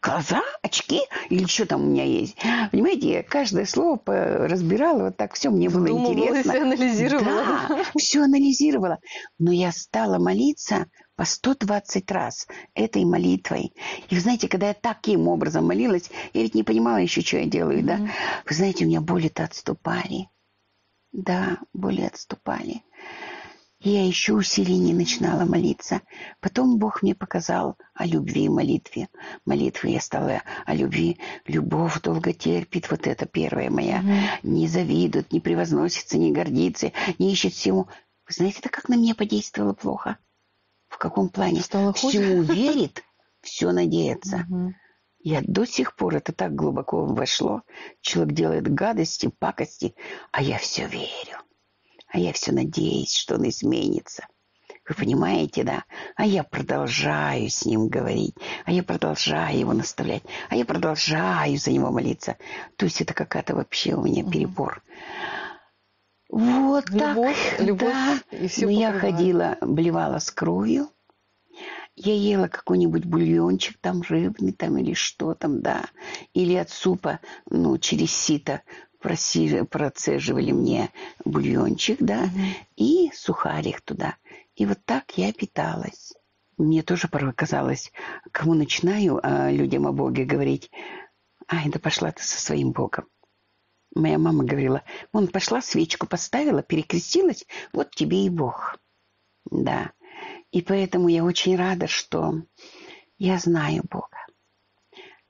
глаза, очки или что там у меня есть? Понимаете, я каждое слово разбирала, вот так все мне было Вдумывалась, интересно. анализировала. Да, все анализировала. Но я стала молиться по 120 раз этой молитвой. И вы знаете, когда я таким образом молилась, я ведь не понимала еще, что я делаю, да? Мгм. Вы знаете, у меня боли-то отступали. Да, боли отступали. И я еще усиленнее начинала молиться. Потом Бог мне показал о любви и молитве. Молитвы я стала о любви. Любовь долго терпит. Вот это первая моя. Мгм. Не завидует, не превозносится, не гордится, не ищет всему. Вы знаете, это как на меня подействовало плохо? В каком плане? Стало хуже? Всему <laughs> верит, все надеется. Я до сих пор это так глубоко вошло. Человек делает гадости, пакости, а я все верю. А я все надеюсь, что он изменится. Вы понимаете, да? А я продолжаю с ним говорить, а я продолжаю его наставлять, а я продолжаю за него молиться. То есть это какая-то вообще у меня перебор. Вот так. Любовь, любовь да. и все Но я ходила, блевала с кровью. Я ела какой-нибудь бульончик там рыбный там или что там, да. Или от супа, ну, через сито процеживали мне бульончик, да, и сухарик туда. И вот так я питалась. Мне тоже порой казалось, кому начинаю а, людям о Боге говорить, ай, да пошла ты со своим Богом. Моя мама говорила, вон пошла, свечку поставила, перекрестилась, вот тебе и Бог. Да. И поэтому я очень рада, что я знаю Бога.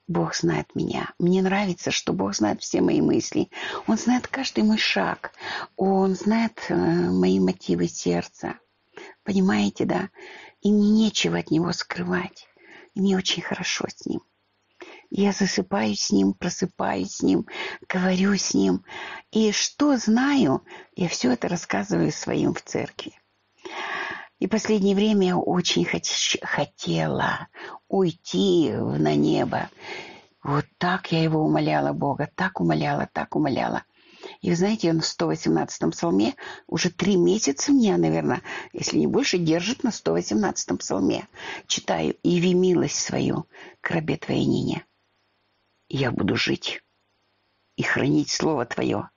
Бог знает меня. Мне нравится, что Бог знает все мои мысли. Он знает каждый мой шаг. Он знает э, мои мотивы сердца. Понимаете, да? И мне нечего от Него скрывать. И мне очень хорошо с Ним. Я засыпаю с Ним, просыпаюсь с Ним, говорю с Ним. И что знаю, я все это рассказываю своим в церкви. И последнее время я очень хот- хотела уйти на небо. Вот так я его умоляла Бога, так умоляла, так умоляла. И вы знаете, он в 118-м псалме уже три месяца меня, наверное, если не больше, держит на 118-м псалме. Читаю «Яви милость свою к рабе твоей Нине». Я буду жить и хранить Слово Твое.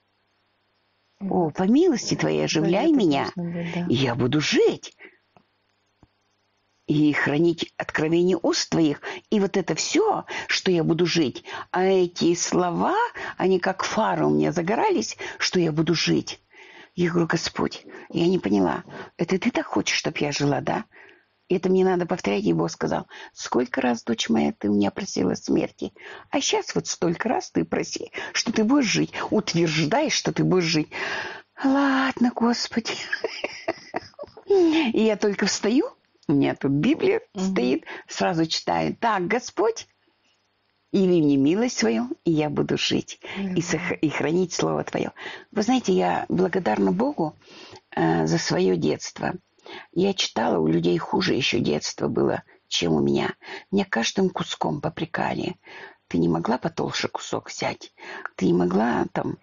О, по милости Твоей оживляй Это меня, да. и я буду жить и хранить откровение уст твоих. И вот это все, что я буду жить. А эти слова, они как фары у меня загорались, что я буду жить. Я говорю, Господь, я не поняла, это ты так хочешь, чтобы я жила, да? И это мне надо повторять, и Бог сказал, сколько раз, дочь моя, ты у меня просила смерти, а сейчас вот столько раз ты проси, что ты будешь жить, утверждай, что ты будешь жить. Ладно, Господи. И я только встаю, у меня тут Библия стоит, сразу читаю. Так, Господь, яви мне милость свою, и я буду жить и, сох- и хранить Слово Твое. Вы знаете, я благодарна Богу э, за свое детство. Я читала, у людей хуже еще детство было, чем у меня. Меня каждым куском попрекали. Ты не могла потолще кусок взять? Ты не могла там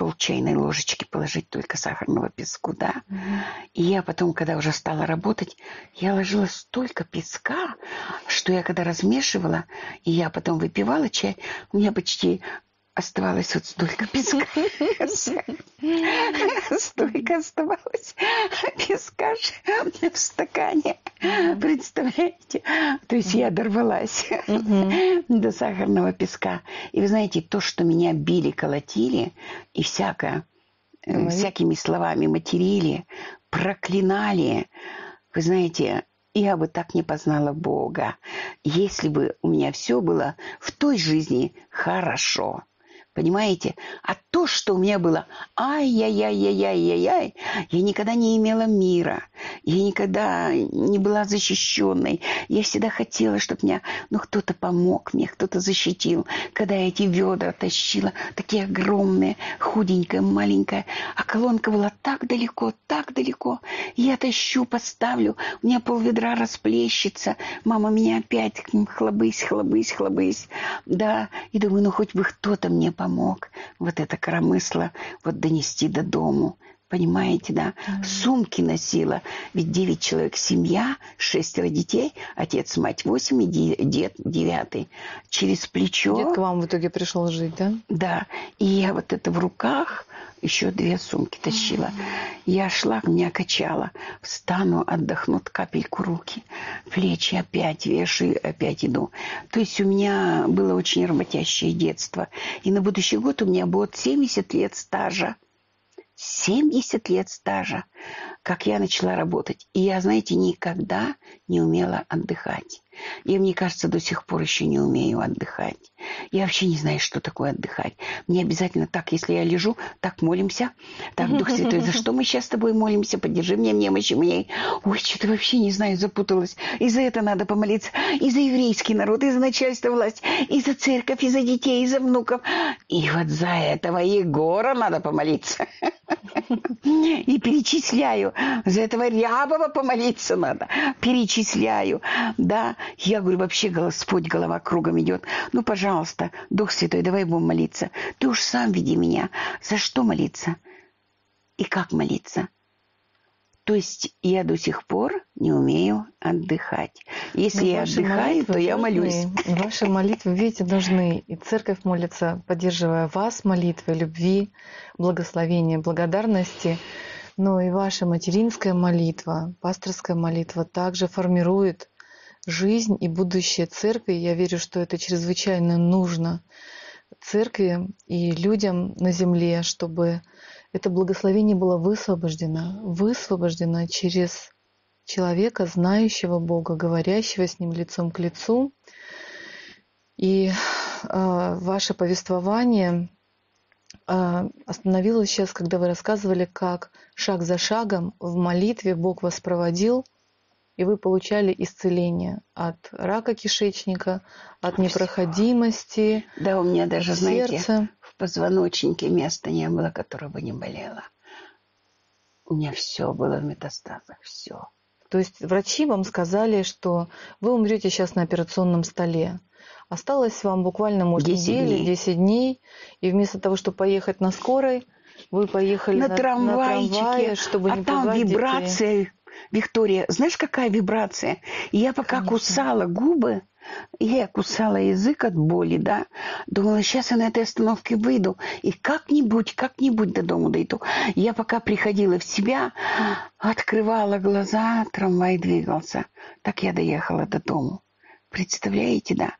пол чайной ложечки положить только сахарного песку, да? Мгм. И я потом, когда уже стала работать, я ложила столько песка, что я когда размешивала, и я потом выпивала чай, у меня почти оставалось вот столько песка. Столько оставалось песка в стакане. Представляете? То есть я дорвалась до сахарного песка. И вы знаете, то, что меня били, колотили и всякое, э, всякими словами материли, проклинали, вы знаете, я бы так не познала Бога, если бы у меня все было в той жизни хорошо. Понимаете? А то, что у меня было ай-яй-яй-яй-яй-яй, я никогда не имела мира. Я никогда не была защищенной. Я всегда хотела, чтобы меня, ну, кто-то помог мне, кто-то защитил. Когда я эти ведра тащила, такие огромные, худенькая, маленькая, а колонка была так далеко, так далеко. Я тащу, поставлю, у меня пол ведра расплещется. Мама меня опять хлобысь, хлобысь, хлобысь. Да, и думаю, ну хоть бы кто-то мне помог вот это коромысло вот донести до дому. Понимаете, да? Сумки носила. Ведь девять человек семья, шестеро детей, отец, мать восемь и дед девятый. Через плечо. Дед к вам в итоге пришел жить, да? Да, и я вот это в руках еще две сумки тащила. Я шла, меня качала. Встану, отдохну, капельку руки. Плечи опять вешаю, опять иду. То есть у меня было очень работящее детство. И на будущий год у меня будет 70 лет стажа. 70 лет стажа, как я начала работать. И я, знаете, никогда не умела отдыхать. Я, мне кажется, до сих пор еще не умею отдыхать. Я вообще не знаю, что такое отдыхать. Мне обязательно так, если я лежу, так молимся. Так, Дух Святой, за что мы сейчас с тобой молимся? Поддержи мне в немощи моей. Ой, что-то вообще не знаю, запуталась. И за это надо помолиться. И за еврейский народ, и за начальство власть, и за церковь, и за детей, и за внуков. И вот за этого Егора надо помолиться. <laughs> И перечисляю. За этого Рябова помолиться надо. Перечисляю. Да, я говорю, вообще Господь, голова кругом идет. Ну, пожалуйста, Дух Святой, давай будем молиться. Ты уж сам веди меня. За что молиться? И как молиться? То есть я до сих пор не умею отдыхать. Если Но я ваши отдыхаю, то я нужны. молюсь. Ваши молитвы, видите, нужны. И церковь молится, поддерживая вас молитвой любви, благословения, благодарности. Но и ваша материнская молитва, пасторская молитва также формирует жизнь и будущее церкви. Я верю, что это чрезвычайно нужно церкви и людям на земле, чтобы это благословение было высвобождено, высвобождено через человека, знающего Бога, говорящего с Ним лицом к лицу. И э, ваше повествование э, остановилось сейчас, когда вы рассказывали, как шаг за шагом в молитве Бог вас проводил, и вы получали исцеление от рака кишечника, от непроходимости, Да, у меня даже, от знаете, сердца. в позвоночнике места не было, которого не болело. У меня все было в метастазах, все. То есть врачи вам сказали, что вы умрете сейчас на операционном столе. Осталось вам буквально, может, 10 недели, дней. 10 дней. И вместо того, чтобы поехать на скорой, вы поехали на, на, трамвайчике, на трамвае, чтобы а не там детей. вибрация, Виктория, знаешь, какая вибрация? И я пока Конечно. кусала губы, я кусала язык от боли, да, думала, сейчас я на этой остановке выйду и как-нибудь, как-нибудь до дома дойду. Я пока приходила в себя, открывала глаза, трамвай двигался. Так я доехала до дома. Представляете, да?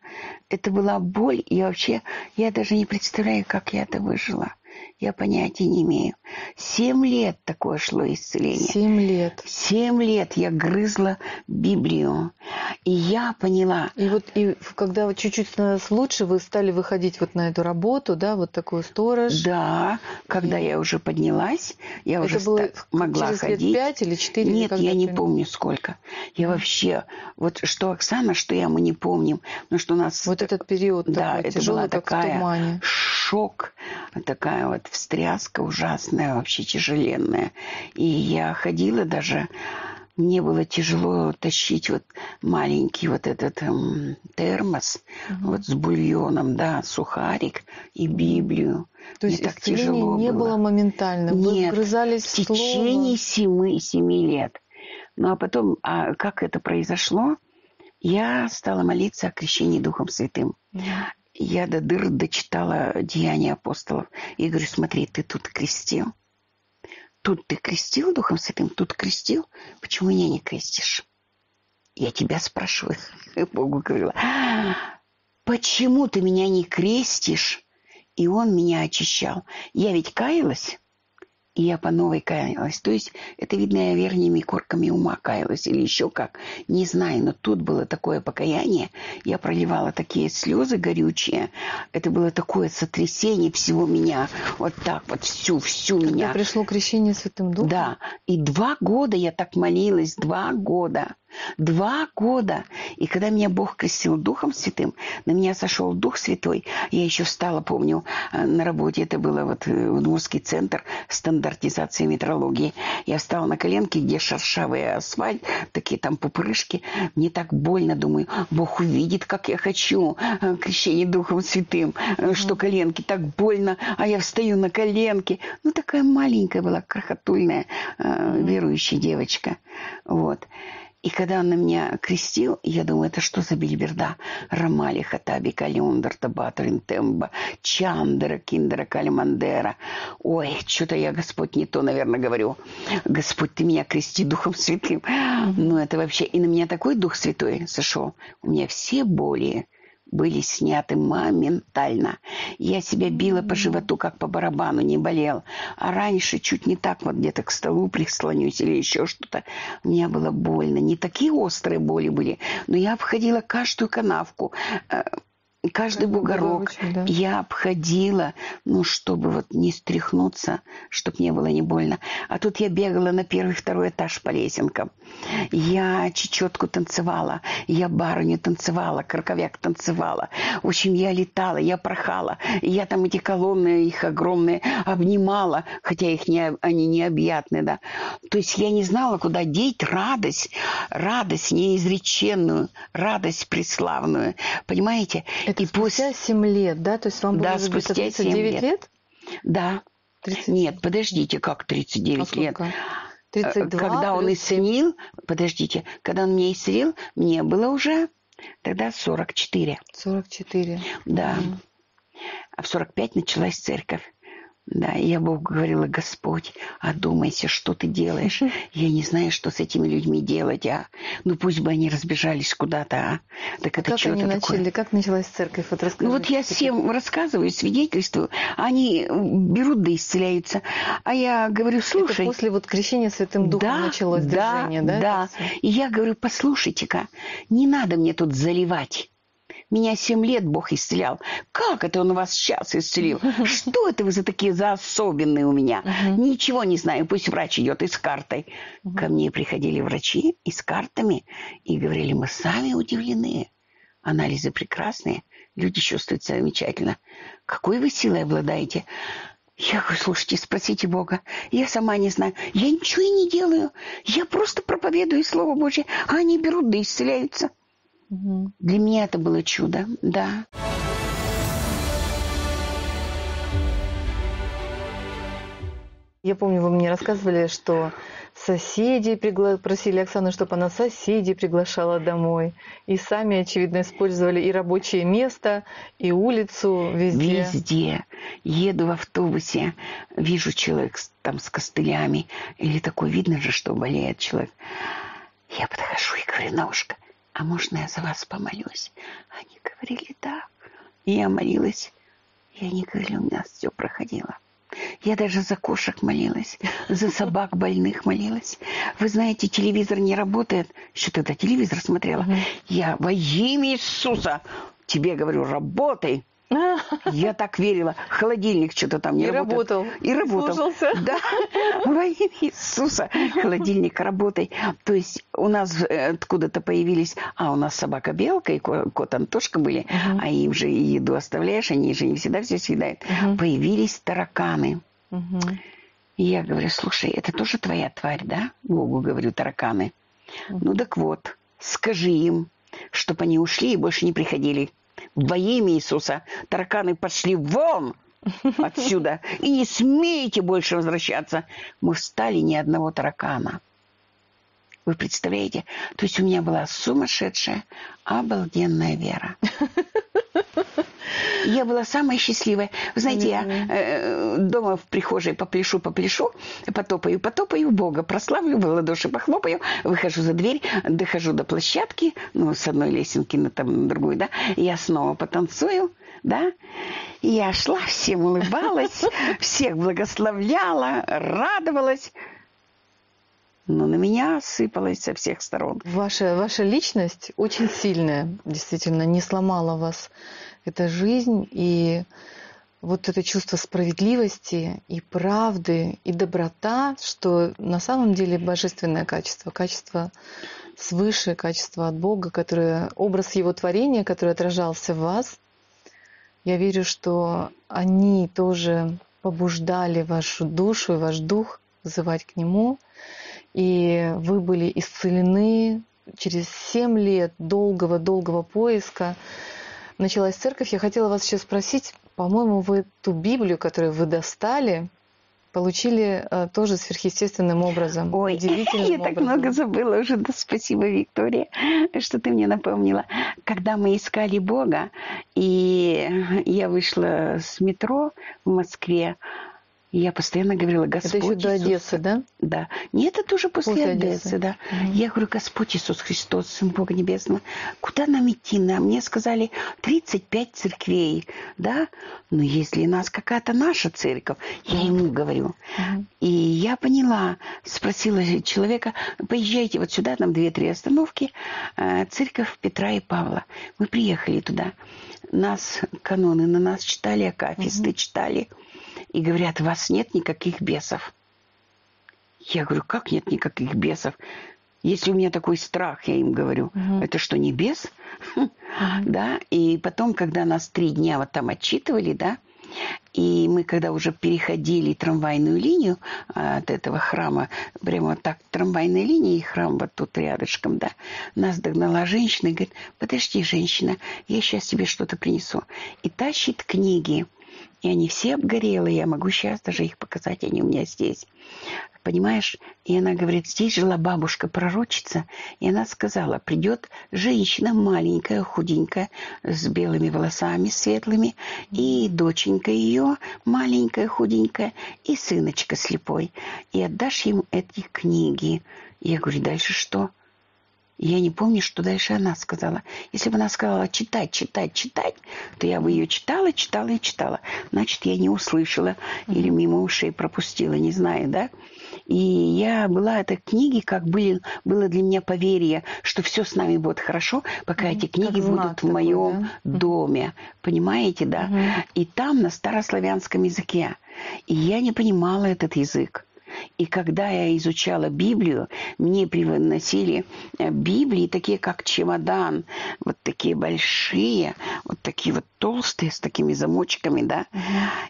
Это была боль, и вообще я даже не представляю, как я это выжила. Я понятия не имею. Семь лет такое шло исцеление. Семь лет. Семь лет я грызла Библию. И я поняла, И вот и когда вот чуть-чуть становилось лучше, вы стали выходить вот на эту работу, да, вот такую сторож. да, когда я уже поднялась, я уже Это было ста- могла через ходить. лет пять или четыре? Нет, я не помню сколько. Я вообще, вот что Оксана, что я, мы не помним. Но что у нас Вот этот период Да, такой это тяжелый, была такая шок, такая вот встряска ужасная, вообще тяжеленная. И я ходила даже, мне было тяжело тащить вот маленький вот этот эм, термос вот с бульоном, да, сухарик и Библию. То есть так тяжело не было. было моментальным. Вы Нет, вгрызались в течение семи, семи лет. Ну а потом, а как это произошло? Я стала молиться о крещении Духом Святым. Я до дыр дочитала Деяния апостолов. И говорю, смотри, ты тут крестил. Тут ты крестил Духом Святым, тут крестил. Почему меня не крестишь? Я тебя спрашиваю. <laughs> Богу говорила. Почему ты меня не крестишь? И он меня очищал. Я ведь каялась. И я по новой каялась. То есть это, видно, я верхними корками ума каялась или еще как. Не знаю, но тут было такое покаяние. Я проливала такие слезы горючие. Это было такое сотрясение всего меня. Вот так вот, всю, всю Когда меня. пришло крещение Святым Духом? Да. И два года я так молилась. Два года. Два года. И когда меня Бог крестил Духом Святым, на меня сошел Дух Святой. Я еще встала, помню, э, на работе. Это было вот э, Удмуртский центр стандартизации метрологии. Я встала на коленки, где шершавый асфальт, такие там пупырышки. Мне так больно, думаю, Бог увидит, как я хочу э, крещение Духом Святым, что коленки так больно, а я встаю на коленки. Ну, такая маленькая была, крохотульная верующая девочка. Вот. И когда он на меня крестил, я думаю, это что за бильберда? Рамали хатаби калюндер табатрин темба, чандера киндера калимандера. Ой, что-то я, Господь, не то, наверное, говорю. Господь, ты меня крести Духом Святым. Ну, это вообще... И на меня такой Дух Святой сошел. У меня все боли были сняты моментально. Я себя била по животу, как по барабану, не болел. А раньше чуть не так вот где-то к столу прислонюсь или еще что-то. Мне было больно. Не такие острые боли были, но я обходила каждую канавку, каждый Каждую бугорок. бугорочек, да. Я обходила, ну, чтобы вот не стряхнуться, чтобы не было не больно. А тут я бегала на первый, второй этаж по лесенкам. Я чечетку танцевала, я барыню танцевала, краковяк танцевала. В общем, я летала, я порхала. Я там эти колонны, их огромные, обнимала, хотя их не, они необъятны, да. То есть я не знала, куда деть радость, радость неизреченную, радость преславную. Понимаете? Это И спустя после... 7 лет, да? То есть вам Да, было спустя семь 39 лет. лет? Да. 30... Нет, подождите, как А 39 лет? сколько? Э, 32 Когда он плюс семь. исцелил, подождите, когда он меня исцелил, мне было уже тогда 44. 44. Да. Мгм. А в 45 началась церковь. Да, я Богу говорила, Господь, одумайся, что ты делаешь. Я не знаю, что с этими людьми делать, а. Ну пусть бы они разбежались куда-то, а. Так это Как что они это начали, такое? как началась церковь? Вот расскажите. Ну вот я всем рассказываю, свидетельствую, они берут да исцеляются. А я говорю, слушай, Это после вот крещения Святым Духом да, началось да, движение, да? да. это всё? И я говорю, послушайте-ка, не надо мне тут заливать. Меня семь лет Бог исцелял. Как это Он вас сейчас исцелил? <laughs> Что это вы за такие за особенные у меня? Ничего не знаю. Пусть врач идет и с картой. Ко мне приходили врачи и с картами и говорили, мы сами удивлены. Анализы прекрасные. Люди чувствуют себя замечательно. Какой вы силой обладаете? Я говорю, слушайте, спросите Бога. Я сама не знаю. Я ничего и не делаю. Я просто проповедую Слово Божье, а они берут да исцеляются. Угу. Для меня это было чудо, да. Я помню, вы мне рассказывали, что соседи пригла... просили Оксану, чтобы она соседей приглашала домой. И сами, очевидно, использовали и рабочее место, и улицу везде. Везде. Еду в автобусе, вижу человек там с костылями. Или такой видно же, что болеет человек. Я подхожу и говорю на ушко, а можно я за вас помолюсь? Они говорили, да. И я молилась. И они говорили, у меня все проходило. Я даже за кошек молилась, за собак больных молилась. Вы знаете, телевизор не работает. Еще тогда телевизор смотрела. Я во имя Иисуса тебе говорю, работай. Я так верила. Холодильник что-то там не и работал. работал. И работал. Слушался. Да. <laughs> Во имя Иисуса. Холодильник работай. То есть у нас откуда-то появились... А, у нас собака-белка и кот Антошка были. Угу. А им же еду оставляешь, они же не всегда все съедают. Угу. Появились тараканы. Угу. И я говорю, слушай, это тоже твоя тварь, да? Богу говорю, тараканы. Угу. Ну так вот, скажи им, чтобы они ушли и больше не приходили во имя Иисуса тараканы пошли вон <laughs> отсюда и не смейте больше возвращаться. Мы встали ни одного таракана. Вы представляете? То есть у меня была сумасшедшая, обалденная вера. <laughs> Я была самая счастливая. Вы знаете, я э, дома в прихожей попляшу, попляшу, потопаю, потопаю, Бога прославлю, в ладоши похлопаю, выхожу за дверь, дохожу до площадки, ну, с одной лесенки на, там, на другую, да, я снова потанцую, да, я шла, всем улыбалась, <laughs> всех благословляла, радовалась но на меня сыпалось со всех сторон. Ваша, ваша личность очень сильная, действительно, не сломала вас эта жизнь, и вот это чувство справедливости и правды и доброта, что на самом деле божественное качество, качество свыше, качество от Бога, которое, образ Его творения, который отражался в вас. Я верю, что они тоже побуждали вашу душу и ваш дух вызывать к Нему – и вы были исцелены через семь лет долгого-долгого поиска. Началась церковь. Я хотела вас сейчас спросить, по-моему, вы ту Библию, которую вы достали, получили э, тоже сверхъестественным образом. Ой, <laughs> я так много забыла уже. Да, спасибо, Виктория, что ты мне напомнила. Когда мы искали Бога, и я вышла с метро в Москве, и я постоянно говорила, Господь Это еще до Иисус, Одессы, да? Да. Нет, это уже после, после Одессы, Одессы, да. Угу. Я говорю, Господь Иисус Христос, Сын Бога Небесного, куда нам идти? Нам мне сказали 35 церквей, да? Но если у нас какая-то наша церковь, я ему говорю. Угу. И я поняла, спросила человека, поезжайте вот сюда, там две-три остановки, э, церковь Петра и Павла. Мы приехали туда. Нас каноны на нас читали, акафисты угу. читали и говорят, у вас нет никаких бесов. Я говорю, как нет никаких бесов? Если у меня такой страх, я им говорю, угу. это что, не бес? Угу. <laughs> да, и потом, когда нас три дня вот там отчитывали, да, и мы, когда уже переходили трамвайную линию а, от этого храма, прямо вот так, трамвайная линия и храм вот тут рядышком, да, нас догнала женщина и говорит, подожди, женщина, я сейчас тебе что-то принесу. И тащит книги и они все обгорелые, я могу сейчас даже их показать, они у меня здесь. Понимаешь? И она говорит, здесь жила бабушка-пророчица, и она сказала, придет женщина маленькая, худенькая, с белыми волосами светлыми, и доченька ее маленькая, худенькая, и сыночка слепой, и отдашь им эти книги. Я говорю, дальше что? Я не помню, что дальше она сказала. Если бы она сказала читать, читать, читать, то я бы ее читала, читала и читала. Значит, я не услышала или мимо ушей пропустила, не знаю, да? И я была этой книги, как были, было для меня поверье, что все с нами будет хорошо, пока эти книги будут в моем да? доме. Понимаете, да? Угу. И там на старославянском языке. И я не понимала этот язык. И когда я изучала Библию, мне приносили э, Библии, такие как чемодан, вот такие большие, вот такие вот толстые, с такими замочками, да.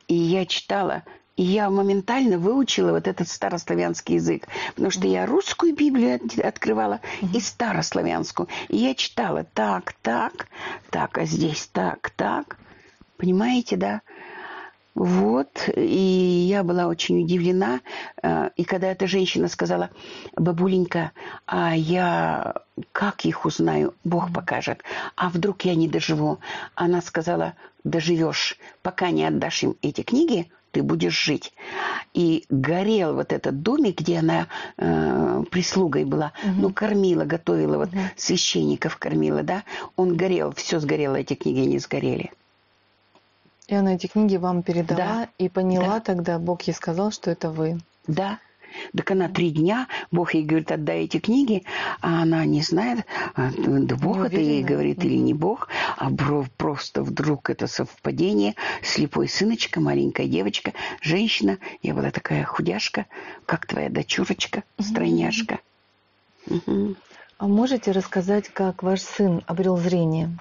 И я читала И я моментально выучила вот этот старославянский язык, потому что я русскую Библию от- открывала и старославянскую. И я читала так, так, так, а здесь так, так. Понимаете, да? Вот, и я была очень удивлена. Э, И когда эта женщина сказала, бабуленька, а я как их узнаю? Бог покажет. А вдруг я не доживу? Она сказала, доживешь, пока не отдашь им эти книги, ты будешь жить. И горел вот этот домик, где она э, прислугой была, ну, кормила, готовила, вот священников кормила, да, он горел, все сгорело, эти книги не сгорели. И она эти книги вам передала Да. и поняла Да. тогда, Бог ей сказал, что это вы. Да. Так она три дня, Бог ей говорит, отдай эти книги, а она не знает, да Бог Не это ей говорит или не Бог, а просто вдруг это совпадение, слепой сыночка, маленькая девочка, женщина, я была такая худяшка, как твоя дочурочка, стройняшка. А можете рассказать, как ваш сын обрел зрение?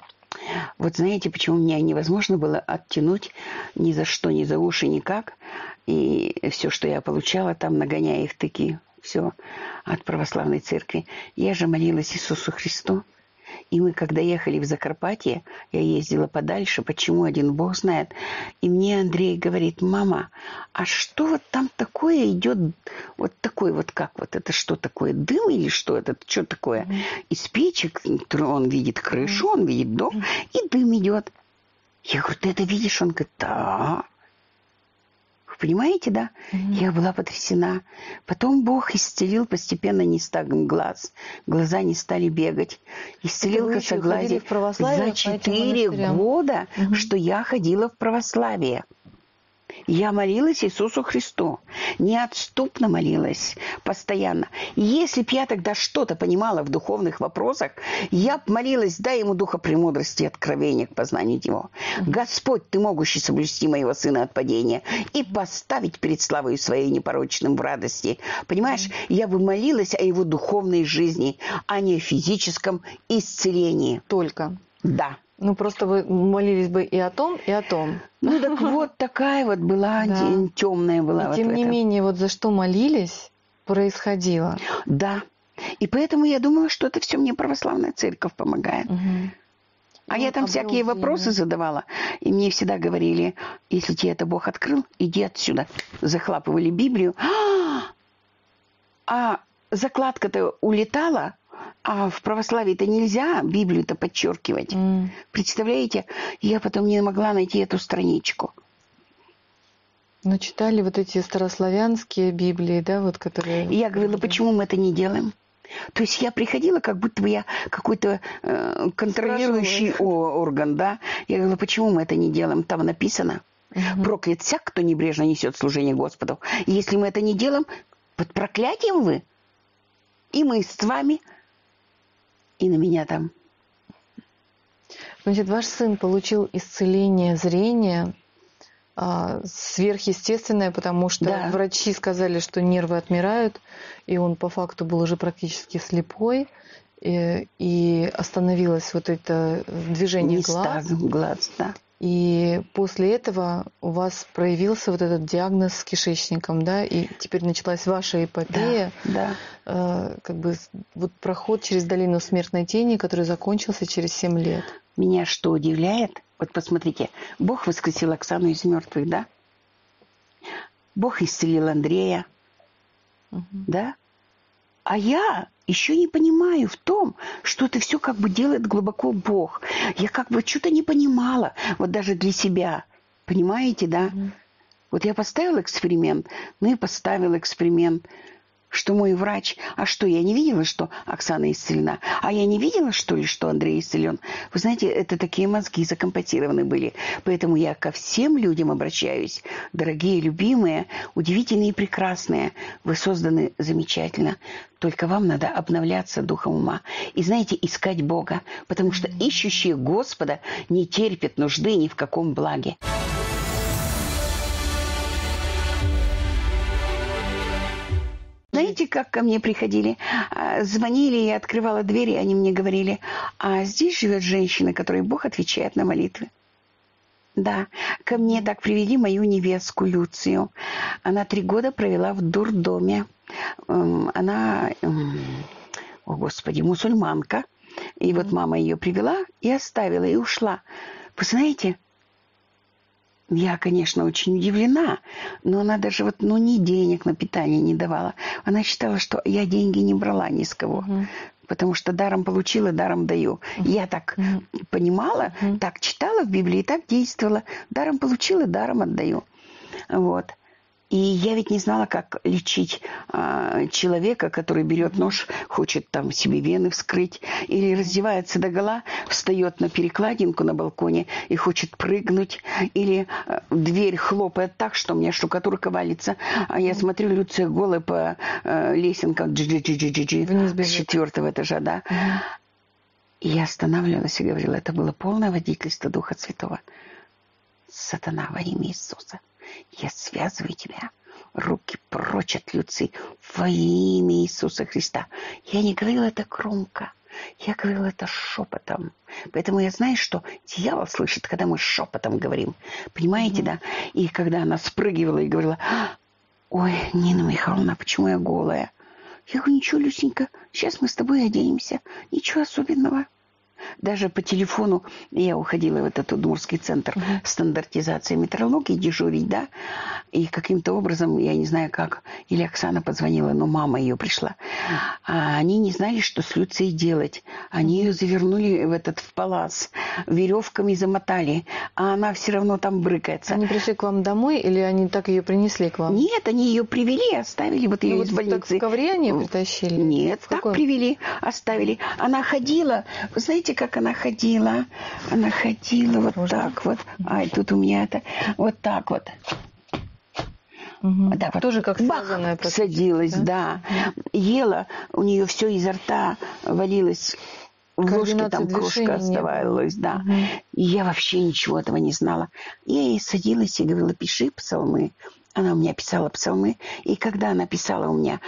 Вот знаете, почему меня невозможно было оттянуть ни за что, ни за уши, никак. И все, что я получала, там нагоняя их таки, все от православной церкви. Я же молилась Иисусу Христу. И мы, когда ехали в Закарпатье, я ездила подальше, почему один Бог знает. И мне Андрей говорит, мама, а что вот там такое идет, вот такой вот как вот это что такое, дым или что это, что такое? Из печек он видит крышу, он видит дом, и дым идет. Я говорю, ты это видишь? Он говорит, да. Понимаете, да? Я была потрясена. Потом Бог исцелил постепенно нестагм глаз. Глаза не стали бегать. Исцелил косоглазие за четыре года, Мгм. что я ходила в православие. Я молилась Иисусу Христу. Неотступно молилась. Постоянно. И Если б я тогда что-то понимала в духовных вопросах, я б молилась, дай ему духа премудрости и откровения к познанию его. Господь, ты могущий соблюсти моего сына от падения и поставить перед славой своей непорочным в радости. Понимаешь, я бы молилась о его духовной жизни, а не о физическом исцелении. Только. Да. Ну, просто вы молились бы и о том, и о том. <laughs> Ну так вот такая вот была, Да. темная была. И вот тем не этом. менее, вот за что молились, происходило. Да. И поэтому я думала, что это все мне православная церковь помогает. А Он я там обрел всякие вопросы задавала, и мне всегда говорили, если тебе это Бог открыл, иди отсюда. Захлапывали Библию. А, <gasps> а закладка-то улетала, а в православии-то нельзя Библию-то подчеркивать. М. Представляете? Я потом не могла найти эту страничку. Но читали вот эти старославянские Библии, да, вот которые... И я говорила, почему мы это не делаем? То есть я приходила, как будто бы я какой-то э, контролирующий орган, да? Я говорила, почему мы это не делаем? Там написано, Мгм. проклят всяк, кто небрежно несет служение Господу. И если мы это не делаем, под проклятием вы. И мы с вами. И на меня там. Значит, ваш сын получил исцеление зрения а, сверхъестественное, потому что Да. врачи сказали, что нервы отмирают, и он по факту был уже практически слепой, и, и остановилось вот это движение Не глаз. глаз, да. И после этого у вас проявился вот этот диагноз с кишечником, да, и теперь началась ваша эпопея, Да, э, как бы вот проход через долину смертной тени, который закончился через 7 лет. Меня что удивляет, вот посмотрите, Бог воскресил Оксану из мертвых, да? Бог исцелил Андрея, Мгм. да? А я еще не понимаю в том, что это все как бы делает глубоко Бог. Я как бы что-то не понимала, вот даже для себя. Понимаете, да? Мгм. Вот я поставила эксперимент, ну и поставила эксперимент, что мой врач... А что, я не видела, что Оксана исцелена? А я не видела, что ли, что Андрей исцелен? Вы знаете, это такие мозги закомпатированы были. Поэтому я ко всем людям обращаюсь. Дорогие, любимые, удивительные и прекрасные. Вы созданы замечательно. Только вам надо обновляться духом ума. И, знаете, искать Бога. Потому что ищущие Господа не терпят нужды ни в каком благе. Как ко мне приходили? А, Звонили, я открывала двери, они мне говорили, а здесь живет женщина, которой Бог отвечает на молитвы. Да, ко мне так привели мою невестку Люцию. Она три года провела в дурдоме. Эм, она, эм, о господи, мусульманка. И вот мама ее привела и оставила, и ушла. Вы знаете, я, конечно, очень удивлена, но она даже вот, ну, ни денег на питание не давала. Она считала, что я деньги не брала ни с кого. Uh-huh. Потому что даром получила, даром даю. Я так uh-huh. понимала, uh-huh. так читала в Библии, так действовала. Даром получила, даром отдаю. Вот. И я ведь не знала, как лечить а, человека, который берет нож, хочет там себе вены вскрыть, или раздевается до гола, встает на перекладинку на балконе и хочет прыгнуть, или а, дверь хлопает так, что у меня штукатурка валится, а я смотрю, Люция голая по а, лесенкам с четвертого этажа, да. И я останавливалась и говорила, это было полное водительство Духа Святого. Сатана во имя Иисуса. Я связываю тебя. Руки прочь от Люции во имя Иисуса Христа. Я не говорила это громко. Я говорила это шепотом. Поэтому я знаю, что дьявол слышит, когда мы шепотом говорим. Понимаете, mm-hmm. да? И когда она спрыгивала и говорила, ой, Нина Михайловна, почему я голая? Я говорю, ничего, Люсенька, сейчас мы с тобой оденемся. Ничего особенного. Даже по телефону я уходила в этот Удмурский центр угу. стандартизации метрологии дежурить, да, и каким-то образом, я не знаю как, или Оксана позвонила, но мама ее пришла. А они не знали, что с Люцией делать. Они ее завернули в этот в палас, веревками замотали, а она все равно там брыкается. Они пришли к вам домой или они так ее принесли к вам? Нет, они ее привели, оставили вот ее ну, из вот больницы. Так в ковре они притащили? Нет, в так какой? привели, оставили. Она ходила, вы знаете, как она ходила? Она ходила вот Можно? так вот. Ай, тут у меня это вот так вот. Угу. Да, вот Тоже как бах, садилась, да. да. Ела, у нее все изо рта валилось в ложке там крошка оставалась, да. Угу. И я вообще ничего этого не знала. Я ей садилась и говорила, пиши псалмы. Она у меня писала псалмы. И когда она писала у меня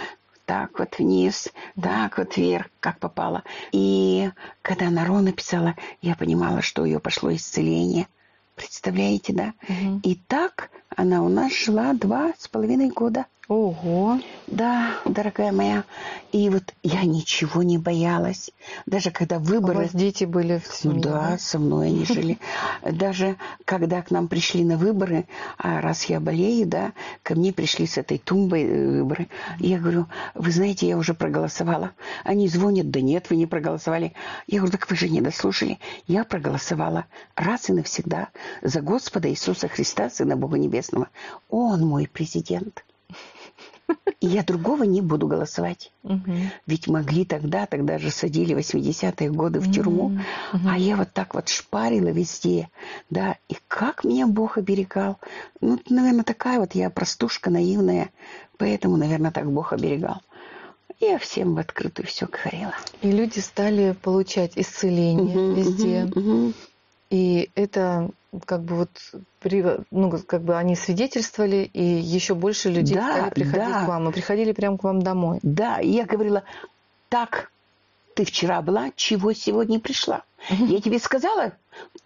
так вот вниз, так вот вверх, как попало. И когда она ровно писала, я понимала, что у ее пошло исцеление. Представляете, да? Угу. И так она у нас жила два с половиной года. Ого! Да, дорогая моя. И вот я ничего не боялась. Даже когда выборы... У вас дети были в семье? Ну да, со мной они <laughs> жили. Даже когда к нам пришли на выборы, а раз я болею, да, ко мне пришли с этой тумбой э, выборы. Я говорю, вы знаете, я уже проголосовала. Они звонят, да нет, вы не проголосовали. Я говорю, так вы же не дослушали. Я проголосовала раз и навсегда за Господа Иисуса Христа, Сына Бога Небесного. Он мой президент. И я другого не буду голосовать. Угу. Ведь могли тогда, тогда же садили 80-е годы в тюрьму. Угу. А я вот так вот шпарила везде. Да, и как меня Бог оберегал. Ну, наверное, такая вот я простушка наивная. Поэтому, наверное, так Бог оберегал. Я всем в открытую все говорила. И люди стали получать исцеление угу, везде. Угу, угу. И это как бы вот при, ну, как бы они свидетельствовали, и еще больше людей да, стали приходить да. к вам. И приходили прямо к вам домой. Да, и я говорила, так, ты вчера была, чего сегодня пришла? Угу. Я тебе сказала,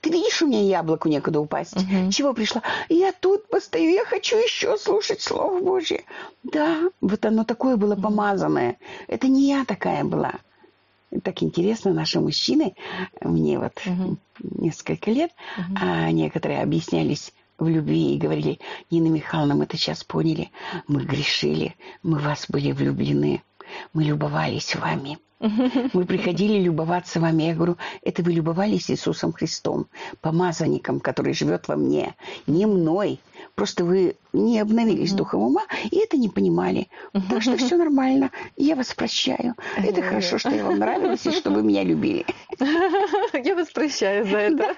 ты видишь, у меня яблоку некуда упасть. Угу. Чего пришла? Я тут постою, я хочу еще слушать Слово Божье. Да, вот оно такое было помазанное. Это не я такая была так интересно, наши мужчины, мне вот угу. несколько лет, угу. а некоторые объяснялись в любви и говорили, Нина Михайловна, мы это сейчас поняли, мы грешили, мы вас были влюблены, мы любовались вами. <laughs> Мы приходили любоваться вами. Я говорю, это вы любовались Иисусом Христом, помазанником, который живет во мне, не мной. Просто вы не обновились духом ума и это не понимали. Так что все нормально. Я вас прощаю. Это хорошо, что я вам нравилась и что вы меня любили. <laughs> Я вас прощаю за это.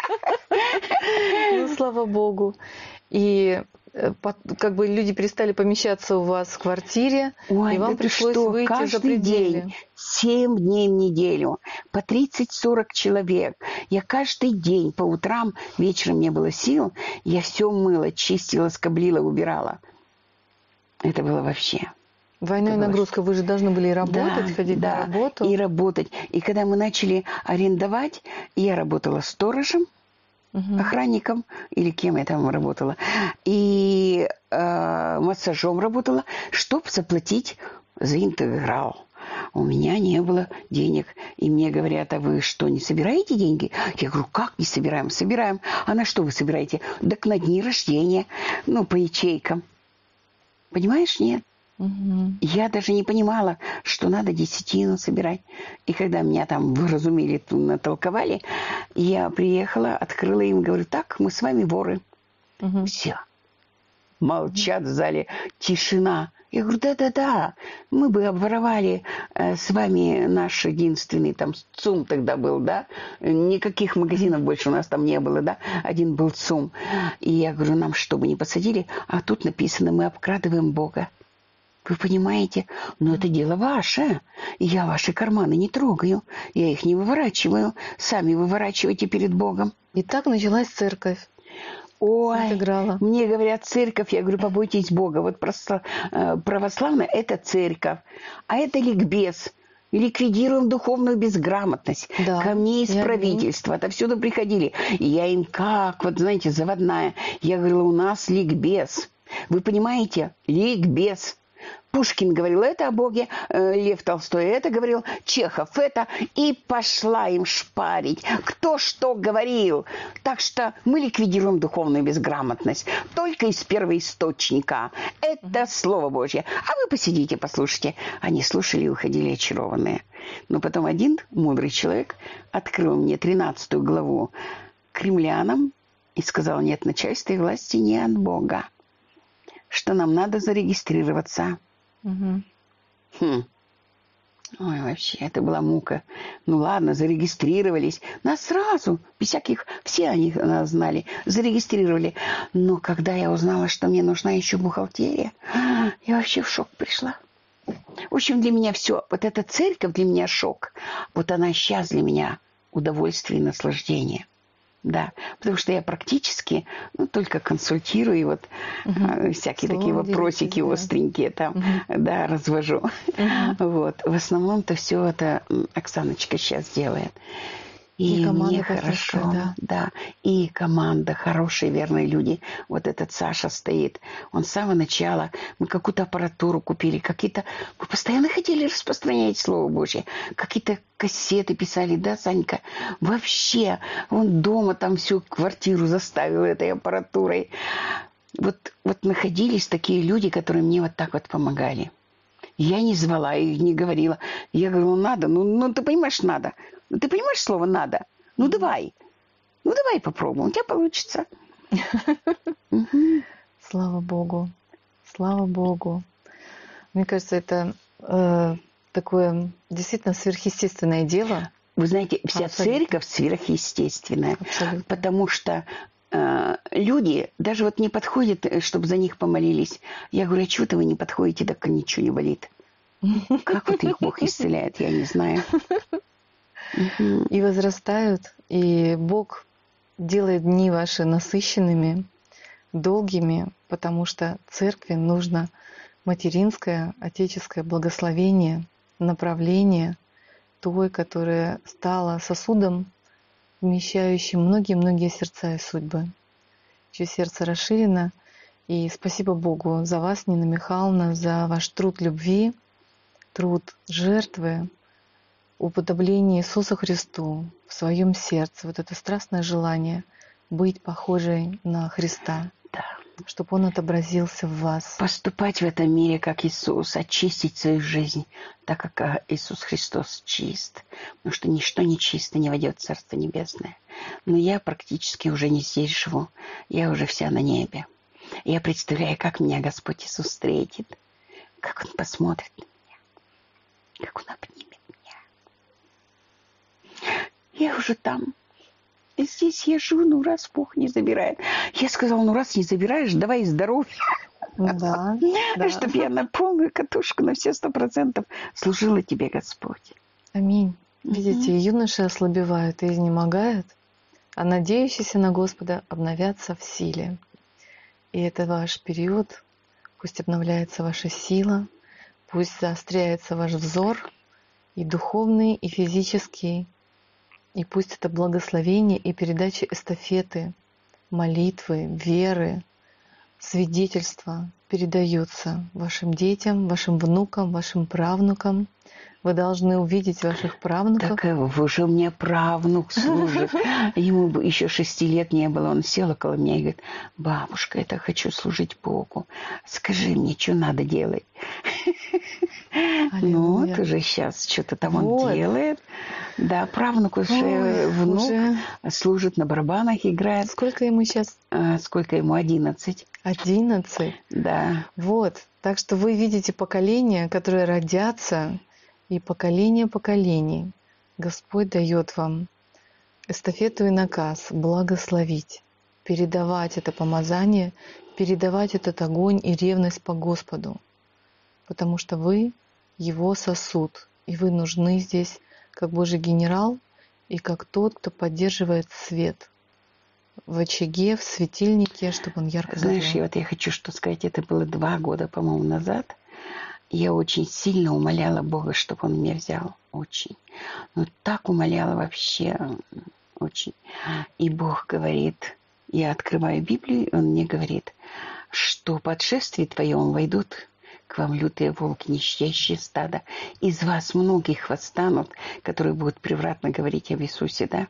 Ну, слава Богу. И как бы люди перестали помещаться у вас в квартире, Ой, и вам пришлось что? выйти Каждый за пределы. день, 7 дней в неделю, по 30-40 человек. Я каждый день по утрам, вечером не было сил, я все мыла, чистила, скоблила, убирала. Это было вообще. Двойная это нагрузка, было... вы же должны были и работать, да, ходить да, на работу. и работать. И когда мы начали арендовать, я работала сторожем, угу. охранником или кем я там работала, и э, массажом работала, чтобы заплатить за интеграл. У меня не было денег. И мне говорят, а вы что, не собираете деньги? Я говорю, как не собираем? Собираем. А на что вы собираете? Так на дни рождения. Ну, по ячейкам. Понимаешь, нет? Угу. Я даже не понимала, что надо десятину собирать. И когда меня там выразумели, натолковали, я приехала, открыла им, говорю, так, мы с вами воры. Угу. Все. Молчат в зале. Тишина. Я говорю, да-да-да, мы бы обворовали э, с вами наш единственный, там, ЦУМ тогда был, да, никаких магазинов больше у нас там не было, да, один был ЦУМ. И я говорю, нам что бы не посадили, а тут написано, мы обкрадываем Бога. Вы понимаете? Но это дело ваше. Я ваши карманы не трогаю. Я их не выворачиваю. Сами выворачивайте перед Богом. И так началась церковь. Ой, сыграла. мне говорят церковь, я говорю, побойтесь Бога. Вот просто э, православная – это церковь, а это ликбез. Ликвидируем духовную безграмотность. Да, Ко мне из правительства. Отовсюду приходили. И я им как, вот знаете, заводная. Я говорила, у нас ликбез. Вы понимаете? Ликбез. Пушкин говорил это о Боге, э, Лев Толстой это говорил, Чехов это, и пошла им шпарить. Кто что говорил. Так что мы ликвидируем духовную безграмотность только из первоисточника. Это Слово Божье. А вы посидите, послушайте. Они слушали и уходили очарованные. Но потом один мудрый человек открыл мне 13 главу кремлянам и сказал, нет, начальство и власти не от Бога что нам надо зарегистрироваться. Угу. Хм. Ой, вообще, это была мука. Ну ладно, зарегистрировались. Нас сразу, без всяких, все они нас знали, зарегистрировали. Но когда я узнала, что мне нужна еще бухгалтерия, я вообще в шок пришла. В общем, для меня все, вот эта церковь для меня шок. Вот она сейчас для меня удовольствие и наслаждение. Да, потому что я практически ну, только консультирую, и вот угу. всякие Слово такие вопросики да. остренькие там, угу. да, развожу. Угу. <laughs> Вот. В основном-то все это Оксаночка сейчас делает. И, и мне хорошо, да. да. И команда, хорошие, верные люди. Вот этот Саша стоит. Он с самого начала, мы какую-то аппаратуру купили, какие-то... Мы постоянно хотели распространять Слово Божье. Какие-то кассеты писали, да, Санька? Вообще, он дома там всю квартиру заставил этой аппаратурой. Вот, вот находились такие люди, которые мне вот так вот помогали. Я не звала их, не говорила. Я говорю, ну надо, ну, ну ты понимаешь, надо. Ты понимаешь слово «надо»? Ну, давай. Ну, давай попробуем. У тебя получится. <laughs> Слава Богу. Слава Богу. Мне кажется, это э, такое действительно сверхъестественное дело. Вы знаете, вся Абсолютно. церковь сверхъестественная. Абсолютно. Потому что люди даже вот не подходят, э, чтобы за них помолились. Я говорю, а чего-то вы не подходите, так ничего не болит. <laughs> Как вот их Бог исцеляет, я не знаю <laughs> и возрастают, и Бог делает дни ваши насыщенными, долгими, потому что церкви нужно материнское, отеческое благословение, направление той, которая стала сосудом, вмещающим многие-многие сердца и судьбы, чье сердце расширено. И спасибо Богу за вас, Нина Михайловна, за ваш труд любви, труд жертвы, уподобление Иисусу Христу в своем сердце, вот это страстное желание быть похожей на Христа, да. Чтобы Он отобразился в вас. Поступать в этом мире, как Иисус, очистить свою жизнь, так как а, Иисус Христос чист. Потому что ничто не чисто не войдет в Царство Небесное. Но я практически уже не здесь живу. Я уже вся на небе. Я представляю, как меня Господь Иисус встретит, как Он посмотрит на меня, как Он обнимет я уже там. И здесь я живу, ну раз Бог не забирает. Я сказала, ну раз не забираешь, давай здоровье. Да, да. Чтобы я на полную катушку, на все сто процентов служила тебе, Господь. Аминь. Видите, угу. юноши ослабевают и изнемогают, а надеющиеся на Господа обновятся в силе. И это ваш период, пусть обновляется ваша сила, пусть заостряется ваш взор и духовный, и физический, И пусть это благословение и передача эстафеты, молитвы, веры, свидетельства передаются вашим детям, вашим внукам, вашим правнукам. Вы должны увидеть ваших правнуков. Так уже у меня правнук служит. <laughs> Ему еще шести лет не было. Он сел около меня и говорит, бабушка, я хочу служить Богу. Скажи мне, что надо делать? <laughs> Ну, вот уже сейчас что-то там он делает. Да, правнук уже, внук служит на барабанах, играет. Сколько ему сейчас? А, сколько ему? Одиннадцать. Одиннадцать? Да. Вот. Так что вы видите поколения, которые родятся, и поколение поколений. Господь дает вам эстафету и наказ благословить, передавать это помазание, передавать этот огонь и ревность по Господу, потому что вы его сосуд, и вы нужны здесь как Божий генерал и как тот, кто поддерживает свет в очаге, в светильнике, чтобы он ярко горел. Знаешь, я вот я хочу что сказать, это было два года, по-моему, назад. Я очень сильно умоляла Бога, чтобы он меня взял. Очень. Ну, так умоляла вообще. Очень. И Бог говорит, я открываю Библию, и он мне говорит, что под шествие твоем войдут к вам лютые волки, нищащие стада. Из вас многих восстанут, которые будут превратно говорить об Иисусе, да?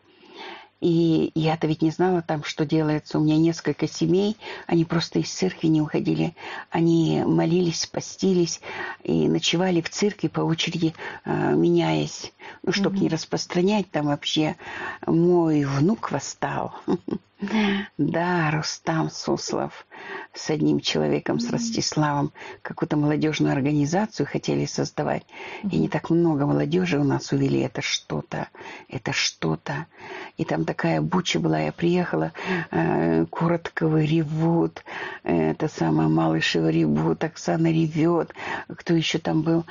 И я-то ведь не знала там, что делается. У меня несколько семей, они просто из церкви не уходили. Они молились, постились и ночевали в церкви по очереди, э, меняясь. Ну, чтобы mm-hmm. не распространять там вообще. Мой внук восстал. <laughs> Да, Рустам Суслов с одним человеком, с Ростиславом, какую-то молодежную организацию хотели создавать. И не так много молодежи у нас увели. Это что-то, это что-то. И там такая буча была. Я приехала, э, Коротковы ревут, это самое Малышева ревут, Оксана ревет. Кто еще там был?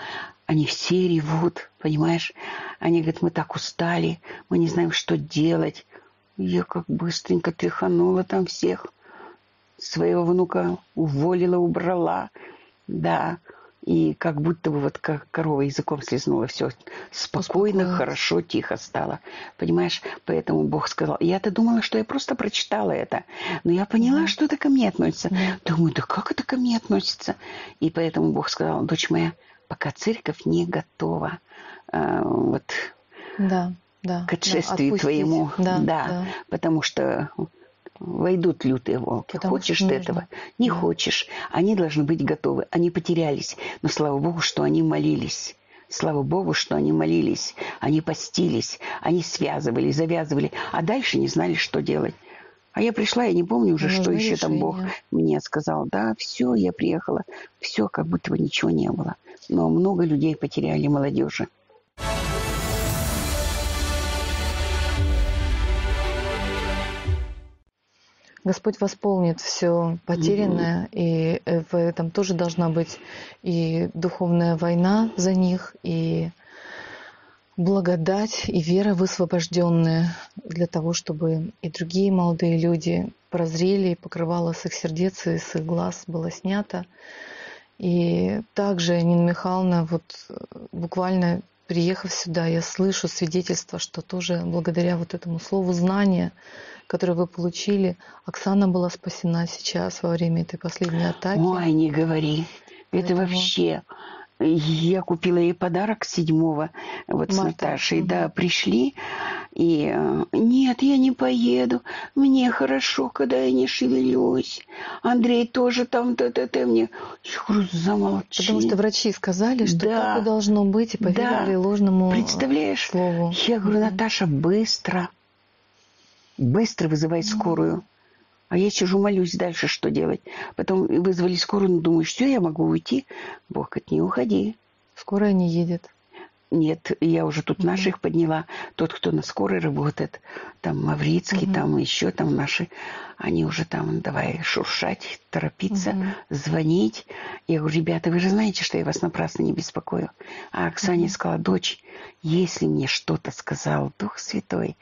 Они все ревут, понимаешь? Они говорят, мы так устали, мы не знаем, что делать. Я как быстренько тряханула там всех. Своего внука уволила, убрала. Да, и как будто бы вот как корова языком слезнула. Все спокойно, хорошо, тихо стало. Понимаешь? Поэтому Бог сказал. Я-то думала, что я просто прочитала это. Но я поняла, что это ко мне относится. Думаю, да как это ко мне относится? И поэтому Бог сказал, дочь моя, пока церковь не готова, э, вот да да, к отшествию да, твоему. Да, да, да, потому что войдут лютые волки. Потому хочешь ты этого? Не да. хочешь. Они должны быть готовы. Они потерялись. Но слава Богу, что они молились. Слава Богу, что они молились. Они постились. Они связывали, завязывали. А дальше не знали, что делать. А я пришла, я не помню уже, что еще решение. там Бог мне сказал. Да, все, я приехала. Все, как будто бы ничего не было. Но много людей потеряли, молодежи. Господь восполнит все потерянное, mm-hmm. и э, в этом тоже должна быть и духовная война за них, и благодать, и вера высвобожденная для того, чтобы и другие молодые люди прозрели, и покрывало с их сердец, и с их глаз было снято. И также Нина Михайловна, вот э, буквально приехав сюда, я слышу свидетельство, что тоже благодаря вот этому слову знания, которое вы получили, Оксана была спасена сейчас во время этой последней атаки. Ой, не говори. Поэтому... Это вообще... Я купила ей подарок седьмого, вот Марта. с Наташей, угу. да, пришли, и э, нет, я не поеду, мне хорошо, когда я не шевелюсь. Андрей тоже там, т-т-т, мне, я говорю, замолчи. Потому что врачи сказали, что да. так и должно быть, и поверили да. ложному Представляешь? слову. Я говорю, Наташа, быстро, быстро вызывай скорую. А я сижу, молюсь дальше, что делать. Потом вызвали скорую, ну, думаю, все, я могу уйти. Бог говорит, не уходи. Скорая не едет. Нет, я уже тут угу. наших подняла. Тот, кто на скорой работает, там Маврицкий, угу. там еще там наши, они уже там давай шуршать, торопиться, угу. звонить. Я говорю, ребята, вы же знаете, что я вас напрасно не беспокою. А Оксане угу. сказала, дочь, если мне что-то сказал Дух Святой,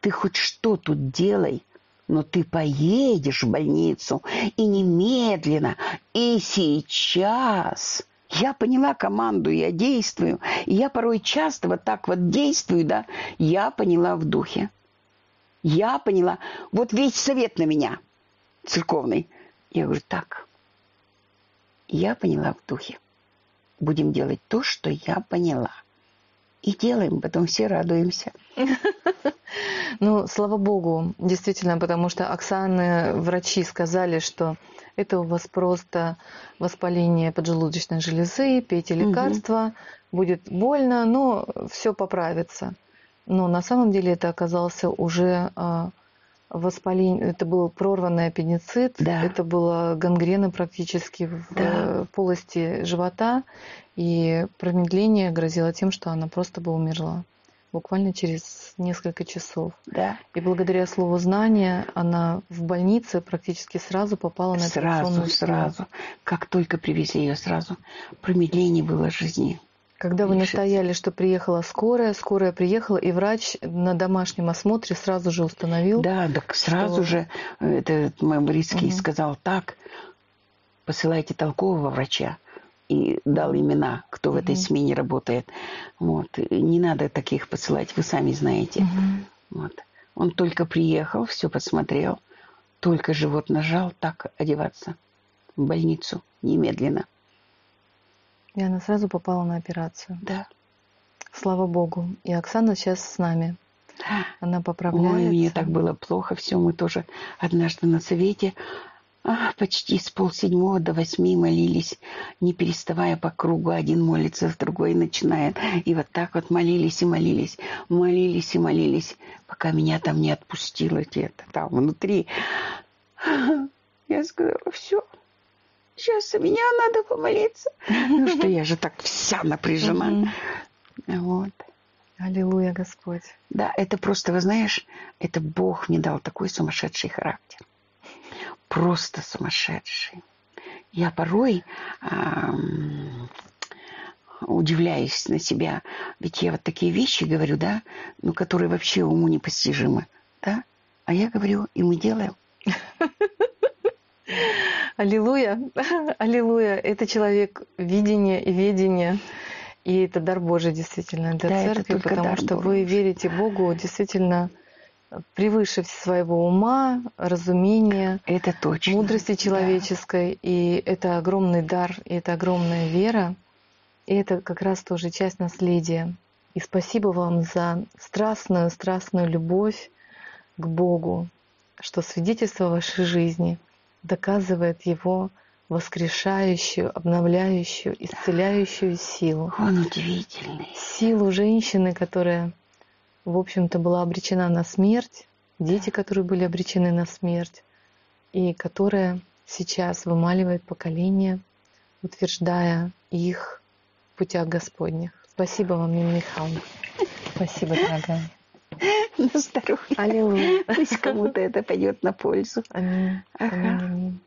ты хоть что тут делай, но ты поедешь в больницу и немедленно, и сейчас Я поняла команду, я действую. И я порой часто вот так вот действую, да, я поняла в духе. Я поняла. Вот весь совет на меня церковный. Я говорю, так, я поняла в духе. Будем делать то, что я поняла. И делаем, потом все радуемся. <laughs> Ну, слава богу, действительно, потому что Оксаны, врачи сказали, что это у вас просто воспаление поджелудочной железы, пейте лекарства, угу. будет больно, но все поправится. Но на самом деле это оказался уже а, воспаление, это был прорванный аппендицит, да. это была гангрена практически в, да. в полости живота, и промедление грозило тем, что она просто бы умерла буквально через несколько часов. Да. И благодаря слову знания она в больнице практически сразу попала на Сразу, сразу. Как только привезли ее сразу. Промедление было жизни. Когда вы настояли, что приехала скорая, скорая приехала, и врач на домашнем осмотре сразу же установил. Да, так сразу что... же этот Мамрицкий угу. сказал так, посылайте толкового врача и дал имена, кто угу. в этой смене работает. Вот. Не надо таких посылать, вы сами знаете. Угу. Вот. Он только приехал, все посмотрел, только живот нажал, так одеваться в больницу немедленно. И она сразу попала на операцию. Да. Слава Богу. И Оксана сейчас с нами. Она поправляется. Ой, мне так было плохо все. Мы тоже однажды на совете а, почти с полседьмого до восьми молились, не переставая по кругу. Один молится, другой начинает. И вот так вот молились и молились, молились и молились, пока меня там не отпустило где-то там внутри. Я сказала, все, сейчас за меня надо помолиться. Ну что, я же так вся напряжена. Вот. Аллилуйя, Господь. Да, это просто, вы знаешь, это Бог мне дал такой сумасшедший характер. Просто сумасшедший. Я порой эм, удивляюсь на себя. Ведь я вот такие вещи говорю, да, ну, которые вообще уму непостижимы, да? А я говорю, и мы делаем. <laughs> Аллилуйя, <laughs> аллилуйя. Это человек видения и ведения. И это дар Божий действительно для да, церкви, потому что Божий. вы верите Богу действительно превыше своего ума, разумения, это точно. мудрости человеческой. Да. И это огромный дар, и это огромная вера. И это как раз тоже часть наследия. И спасибо вам за страстную, страстную любовь к Богу, что свидетельство вашей жизни доказывает его воскрешающую, обновляющую, исцеляющую силу. Он удивительный. Силу женщины, которая, в общем-то, была обречена на смерть, дети, которые были обречены на смерть, и которая сейчас вымаливает поколение, утверждая их в путях Господних. Спасибо вам, Михайловна. Спасибо, дорогая. <laughs> На здоровье. Аллилуйя. Пусть кому-то это пойдет на пользу. Аминь. Ага. Аминь.